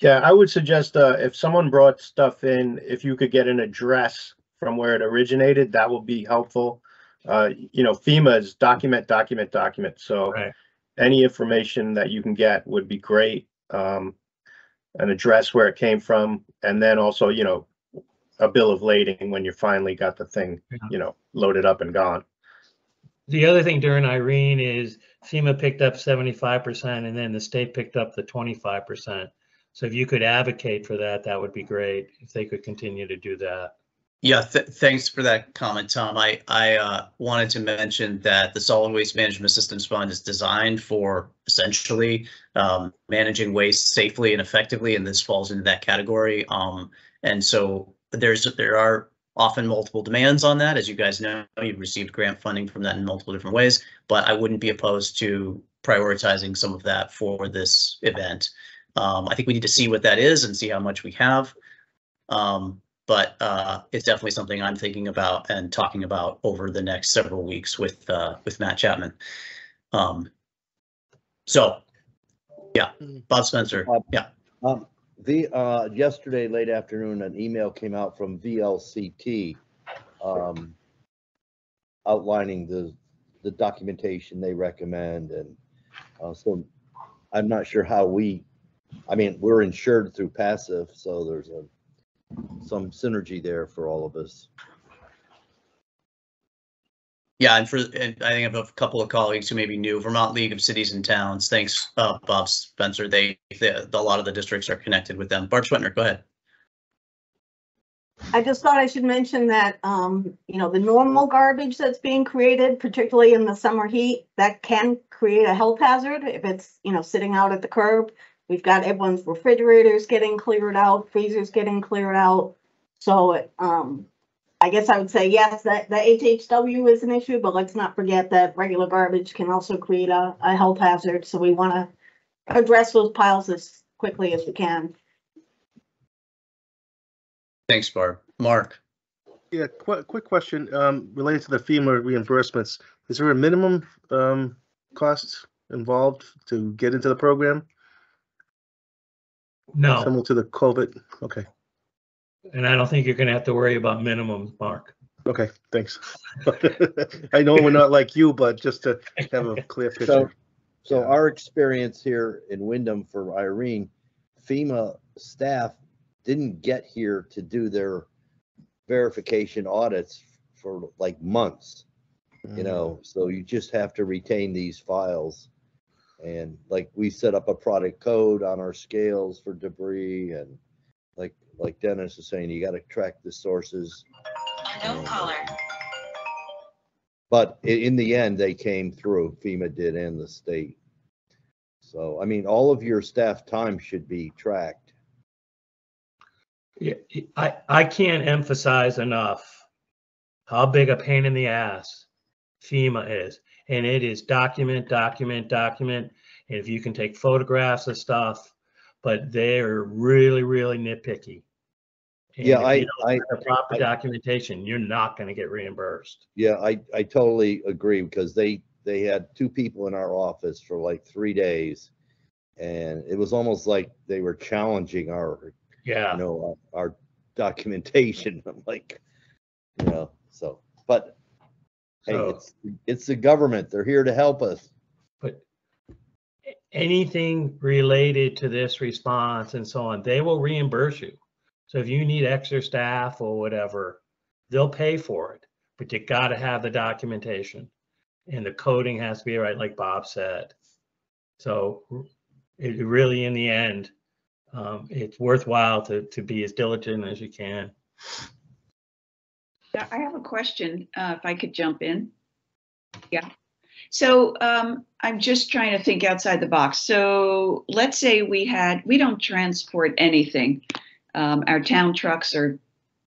[SPEAKER 8] Yeah, I would suggest, uh, if someone brought stuff in, if you could get an address from where it originated, that would be helpful. Uh, you know, FEMA is document, document, document, so
[SPEAKER 3] Right.
[SPEAKER 8] any information that you can get would be great. Um, an address where it came from, and then also, you know, a bill of lading when you finally got the thing, you know, loaded up and gone.
[SPEAKER 3] The other thing during Irene is FEMA picked up seventy-five percent and then the state picked up the twenty-five percent. So if you could advocate for that, that would be great, if they could continue to do that.
[SPEAKER 1] Yeah, th- thanks for that comment, Tom. I, I uh, wanted to mention that the Solid Waste Management Systems Fund is designed for essentially um, managing waste safely and effectively, and this falls into that category. Um, and so there's, there are often multiple demands on that. As you guys know, you've received grant funding from that in multiple different ways, but I wouldn't be opposed to prioritizing some of that for this event. Um, I think we need to see what that is and see how much we have. Um, but uh, it's definitely something I'm thinking about and talking about over the next several weeks with uh, with Matt Chapman. Um, so, yeah, Bob Spencer. Yeah.
[SPEAKER 11] Um, the, uh, yesterday, late afternoon, an email came out from VLCT, um, outlining the, the documentation they recommend and, uh, so I'm not sure how we, I mean, we're insured through PACIF, so there's a, some synergy there for all of us.
[SPEAKER 1] Yeah, and for, and I think I have a couple of colleagues who may be new, Vermont League of Cities and Towns. Thanks, uh, Bob Spencer. They, the, a lot of the districts are connected with them. Barb Schwentner, go ahead.
[SPEAKER 13] I just thought I should mention that, um, you know, the normal garbage that's being created, particularly in the summer heat, that can create a health hazard if it's, you know, sitting out at the curb. We've got everyone's refrigerators getting cleared out, freezers getting cleared out. So, um, I guess I would say, yes, that, the HHW is an issue, but let's not forget that regular garbage can also create a, a health hazard. So we want to address those piles as quickly as we can.
[SPEAKER 1] Thanks, Barb. Mark.
[SPEAKER 4] Yeah, quick, quick question, um, related to the FEMA reimbursements. Is there a minimum, um, cost involved to get into the program?
[SPEAKER 3] No,
[SPEAKER 4] Similar to the COVID? Okay,
[SPEAKER 3] and I don't think you're gonna have to worry about minimums, Mark.
[SPEAKER 4] okay, thanks. I know we're not like you, but just to have a clear
[SPEAKER 11] So,
[SPEAKER 4] picture.
[SPEAKER 11] so our experience here in Windham for Irene, FEMA staff didn't get here to do their verification audits for like months. You know, mm. so you just have to retain these files. And like we set up a product code on our scales for debris and like, like Dennis is saying, you gotta track the sources.
[SPEAKER 17] No um, caller.
[SPEAKER 11] But i- in the end, they came through, FEMA did and the state. So, I mean, all of your staff time should be tracked.
[SPEAKER 3] Yeah, I, I can't emphasize enough how big a pain in the ass FEMA is. And it is document, document, document. And if you can take photographs of stuff, but they're really, really nitpicky. And
[SPEAKER 11] Yeah,
[SPEAKER 3] if
[SPEAKER 11] I- I-
[SPEAKER 3] the Proper
[SPEAKER 11] I-
[SPEAKER 3] documentation, you're not gonna get reimbursed.
[SPEAKER 11] Yeah, I, I totally agree because they, they had two people in our office for like three days. And it was almost like they were challenging our,
[SPEAKER 3] Yeah.
[SPEAKER 11] you know, our our documentation. I'm like, you know, so, but hey, it's, it's the government. They're here to help us.
[SPEAKER 3] Anything related to this response and so on, they will reimburse you. So if you need extra staff or whatever, they'll pay for it, but you gotta have the documentation. And the coding has to be right, like Bob said. So it really, in the end, um, it's worthwhile to, to be as diligent as you can.
[SPEAKER 15] I have a question, uh, if I could jump in. Yeah. So um, I'm just trying to think outside the box. So let's say we had, we don't transport anything. Um, our town trucks are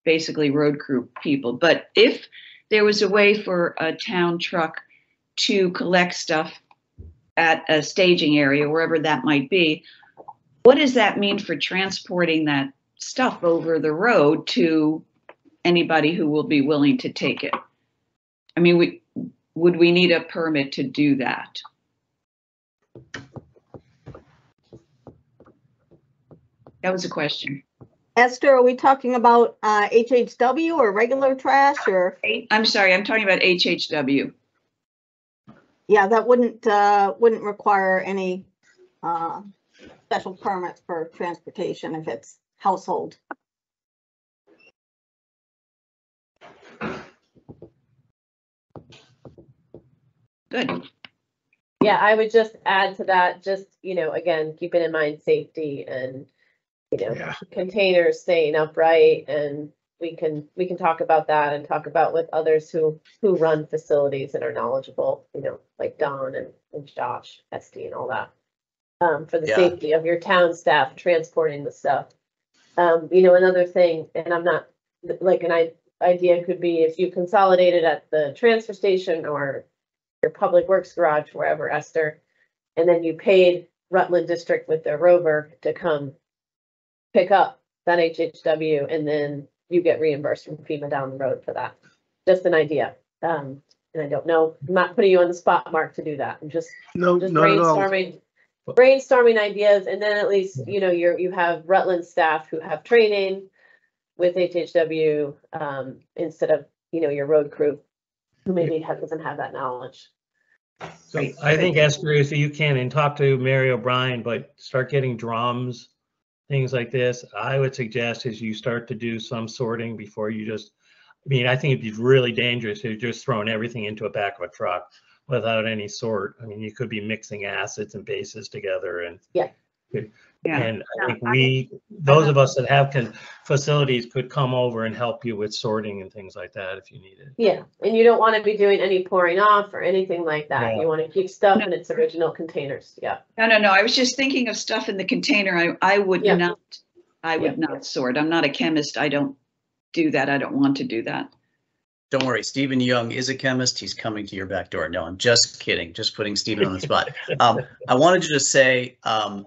[SPEAKER 15] basically road crew people. But if there was a way for a town truck to collect stuff at a staging area, wherever that might be, what does that mean for transporting that stuff over the road to anybody who will be willing to take it? I mean, we, would we need a permit to do that? That was a question.
[SPEAKER 13] Esther, are we talking about uh, HHW or regular trash or?
[SPEAKER 15] I'm sorry, I'm talking about HHW.
[SPEAKER 13] Yeah, that wouldn't, uh, wouldn't require any, uh, special permits for transportation if it's household.
[SPEAKER 15] Good.
[SPEAKER 12] Yeah, I would just add to that, just, you know, again, keeping in mind safety and, you know, containers staying upright and we can, we can talk about that and talk about with others who, who run facilities and are knowledgeable, you know, like Don and, and Josh, Esty and all that. Um, for the
[SPEAKER 1] Yeah.
[SPEAKER 12] safety of your town staff transporting the stuff. Um, you know, another thing, and I'm not, like, an i- idea could be if you consolidated at the transfer station or your public works garage, wherever, Esther. And then you paid Rutland District with their rover to come pick up that HHW and then you get reimbursed from FEMA down the road for that. Just an idea. Um, and I don't know, I'm not putting you on the spot, Mark, to do that. I'm just
[SPEAKER 4] No,
[SPEAKER 12] just
[SPEAKER 4] not at all.
[SPEAKER 12] brainstorming, brainstorming ideas, and then at least, you know, you're, you have Rutland staff who have training with HHW, um, instead of, you know, your road crew, who maybe ha- doesn't have that knowledge.
[SPEAKER 3] So I think Esther, if you can, and talk to Mary O'Brien, but start getting drums, things like this. I would suggest is you start to do some sorting before you just, I mean, I think it'd be really dangerous if you're just throwing everything into a back of a truck without any sort. I mean, you could be mixing acids and bases together and.
[SPEAKER 12] Yeah.
[SPEAKER 15] Yeah.
[SPEAKER 3] And I think we, those of us that have can, facilities could come over and help you with sorting and things like that if you need it.
[SPEAKER 12] Yeah, and you don't want to be doing any pouring off or anything like that.
[SPEAKER 3] Yeah.
[SPEAKER 12] You want to keep stuff in its original containers. Yeah.
[SPEAKER 15] No, no, no. I was just thinking of stuff in the container. I, I would
[SPEAKER 12] Yeah.
[SPEAKER 15] not, I would not sort. I'm not a chemist. I don't do that. I don't want to do that.
[SPEAKER 1] Don't worry, Stephen Young is a chemist. He's coming to your back door. No, I'm just kidding. Just putting Stephen on the spot. Um, I wanted to just say, um,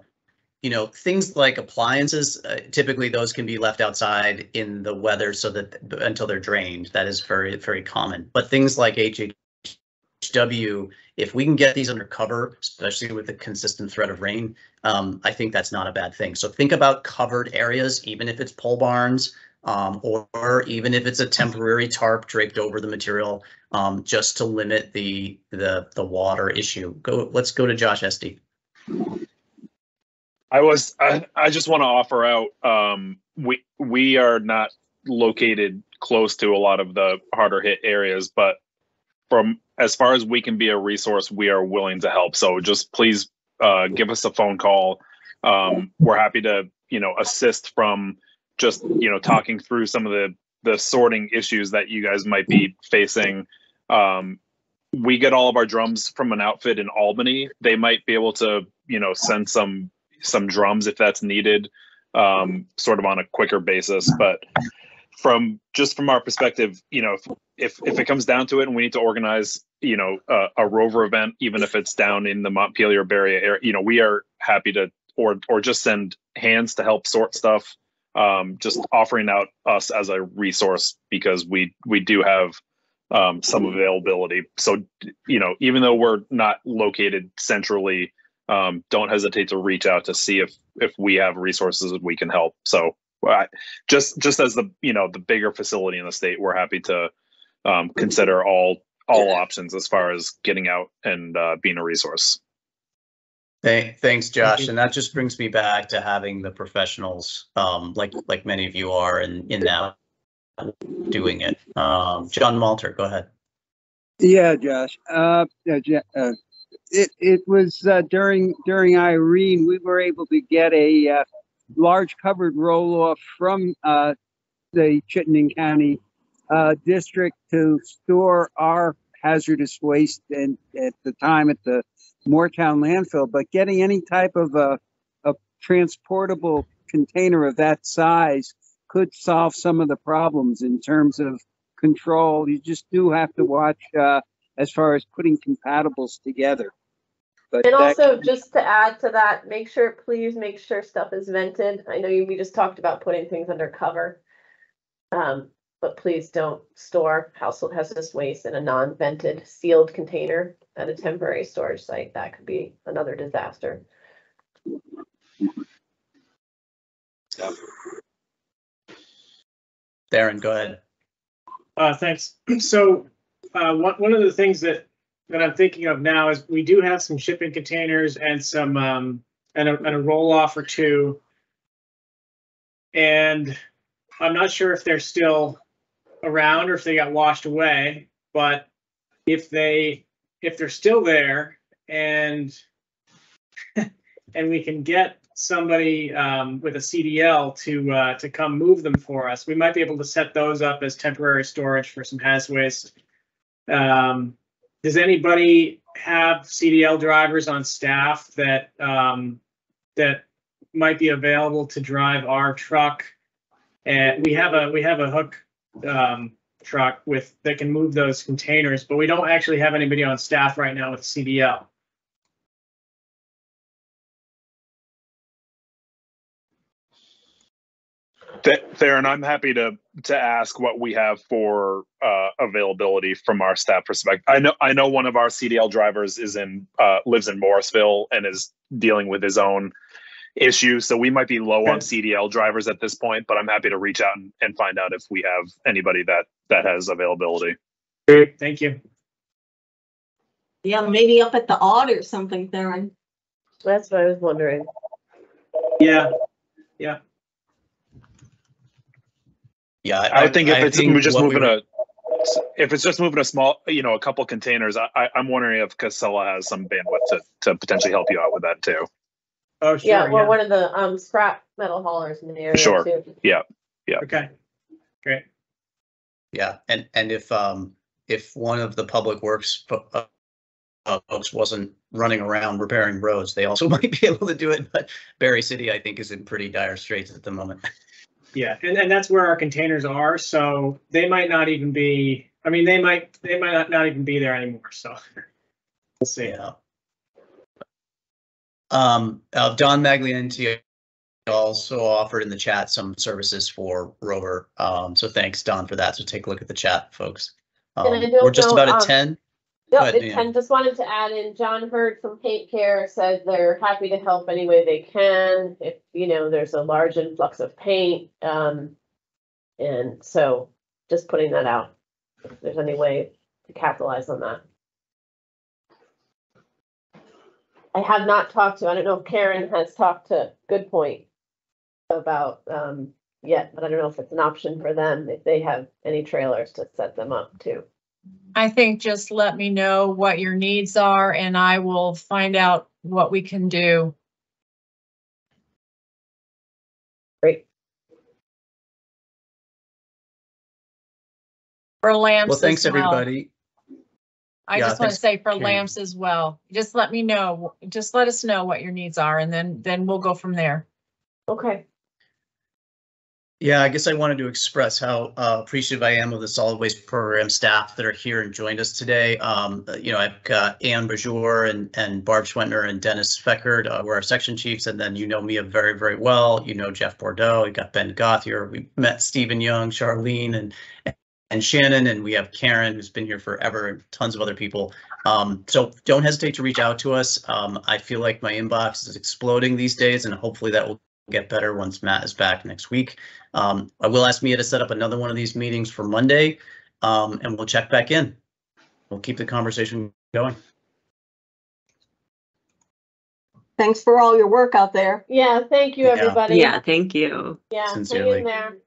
[SPEAKER 1] you know, things like appliances, uh, typically those can be left outside in the weather so that until they're drained. That is very, very common. But things like HHW, if we can get these under cover, especially with the consistent threat of rain, um, I think that's not a bad thing. So think about covered areas, even if it's pole barns, um, or, even if it's a temporary tarp draped over the material, um, just to limit the the the water issue. Go. Let's go to Josh Esty.
[SPEAKER 14] I was I, I just want to offer out um we we are not located close to a lot of the harder hit areas but from as far as we can be a resource we are willing to help. So just please uh give us a phone call. Um we're happy to you know assist from just you know talking through some of the the sorting issues that you guys might be facing. Um we get all of our drums from an outfit in Albany. They might be able to you know send some some drums if that's needed, um, sort of on a quicker basis. But from just from our perspective, you know, if if, if it comes down to it and we need to organize, you know, a, a rover event, even if it's down in the Montpelier Barre area, you know, we are happy to or or just send hands to help sort stuff. Um, just offering out us as a resource because we we do have um, some availability. So you know, even though we're not located centrally um, don't hesitate to reach out to see if if we have resources that we can help. So I, just just as the you know the bigger facility in the state, we're happy to um, consider all all options as far as getting out and uh, being a resource.
[SPEAKER 1] Thank, thanks, Josh. And that just brings me back to having the professionals, um, like like many of you are, in in that doing it. Um, John Malter, go ahead.
[SPEAKER 17] Yeah, Josh. Uh, yeah, uh, it it was uh, during during Irene we were able to get a uh, large covered roll off from uh, the Chittenden County uh, district to store our hazardous waste and at the time at the Moretown landfill. But getting any type of a, a transportable container of that size could solve some of the problems in terms of control. You just do have to watch uh, as far as putting compatibles together. But
[SPEAKER 12] And
[SPEAKER 17] that-
[SPEAKER 12] also, just to add to that, make sure, please make sure stuff is vented. I know you, we just talked about putting things under cover. Um, but please don't store household hazardous waste in a non-vented sealed container at a temporary storage site. That could be another disaster.
[SPEAKER 1] Darren, go ahead.
[SPEAKER 10] Uh, thanks. So, uh, one, one of the things that, that I'm thinking of now is we do have some shipping containers and some, um, and a, and a roll off or two. And I'm not sure if they're still around or if they got washed away, but if they, if they're still there and, and we can get somebody um, with a CDL to uh, to come move them for us. We might be able to set those up as temporary storage for some haz waste. Um, does anybody have CDL drivers on staff that um, that might be available to drive our truck? And we have a we have a hook um, truck with that can move those containers, but we don't actually have anybody on staff right now with CDL.
[SPEAKER 14] Theron, I'm happy to to ask what we have for uh, availability from our staff perspective. I know I know one of our CDL drivers is in uh, lives in Morrisville and is dealing with his own issues, so we might be low on CDL drivers at this point. But I'm happy to reach out and, and find out if we have anybody that that has availability.
[SPEAKER 10] Great, thank you.
[SPEAKER 13] Yeah, maybe up at the odd or something, Theron.
[SPEAKER 12] That's what I was wondering.
[SPEAKER 10] Yeah, yeah.
[SPEAKER 1] Yeah,
[SPEAKER 14] I, would think if it's
[SPEAKER 1] think
[SPEAKER 14] just
[SPEAKER 1] what we
[SPEAKER 14] moving
[SPEAKER 1] were-
[SPEAKER 14] a, if it's just moving a small, you know, a couple containers, I, I, I'm wondering if Casella has some bandwidth to, to potentially help you out with that too.
[SPEAKER 10] Oh, sure,
[SPEAKER 12] Yeah, well,
[SPEAKER 10] yeah.
[SPEAKER 12] one of the, um, scrap metal haulers in the area
[SPEAKER 14] Sure.
[SPEAKER 12] too.
[SPEAKER 14] Yeah, yeah.
[SPEAKER 10] Okay, great.
[SPEAKER 1] Yeah, and, and if, um, if one of the public works uh, uh, folks wasn't running around repairing roads, they also might be able to do it, but Barre City, I think, is in pretty dire straits at the moment.
[SPEAKER 10] Yeah, and, and that's where our containers are, so they might not even be, I mean, they might, they might not, not even be there anymore, so. We'll see.
[SPEAKER 1] Yeah. Um, uh, Don Maglianti also offered in the chat some services for Rover. Um, so thanks, Don, for that. So take a look at the chat, folks. Um, we're just about
[SPEAKER 12] um,
[SPEAKER 1] at ten.
[SPEAKER 12] No, it's
[SPEAKER 1] Leanne.
[SPEAKER 12] just wanted to add in, John Hurd from PaintCare said they're happy to help any way they can. If, you know, there's a large influx of paint, um. And so just putting that out, if there's any way to capitalize on that. I have not talked to, I don't know if Karen has talked to Good Point about, um, yet, but I don't know if it's an option for them, if they have any trailers to set them up too.
[SPEAKER 18] I think just let me know what your needs are and I will find out what we can do.
[SPEAKER 12] Great.
[SPEAKER 18] For lamps
[SPEAKER 1] Well,
[SPEAKER 18] as
[SPEAKER 1] thanks,
[SPEAKER 18] well.
[SPEAKER 1] everybody.
[SPEAKER 18] I
[SPEAKER 1] Yeah,
[SPEAKER 18] just want to say for
[SPEAKER 1] Karen.
[SPEAKER 18] lamps as well. Just let me know, just let us know what your needs are and then, then we'll go from there.
[SPEAKER 12] Okay.
[SPEAKER 1] Yeah, I guess I wanted to express how uh, appreciative I am of the solid waste program staff that are here and joined us today. Um, uh, you know, I've got Ann Bajor and, and Barb Schwentner and Dennis Feckard, uh, were our section chiefs, and then you know Mia very, very well. You know Jeff Bordeaux, you got Ben Gothier, we met Stephen Young, Charlene, and and Shannon, and we have Karen, who's been here forever, and tons of other people. Um, so don't hesitate to reach out to us. Um, I feel like my inbox is exploding these days, and hopefully that will get better once Matt is back next week. Um, I will ask Mia to set up another one of these meetings for Monday, um, and we'll check back in. We'll keep the conversation going.
[SPEAKER 13] Thanks for all your work out there.
[SPEAKER 12] Yeah, thank you,
[SPEAKER 1] Yeah.
[SPEAKER 12] everybody.
[SPEAKER 19] Yeah, thank you.
[SPEAKER 12] Yeah, hang
[SPEAKER 1] Sincerely.
[SPEAKER 12] in there.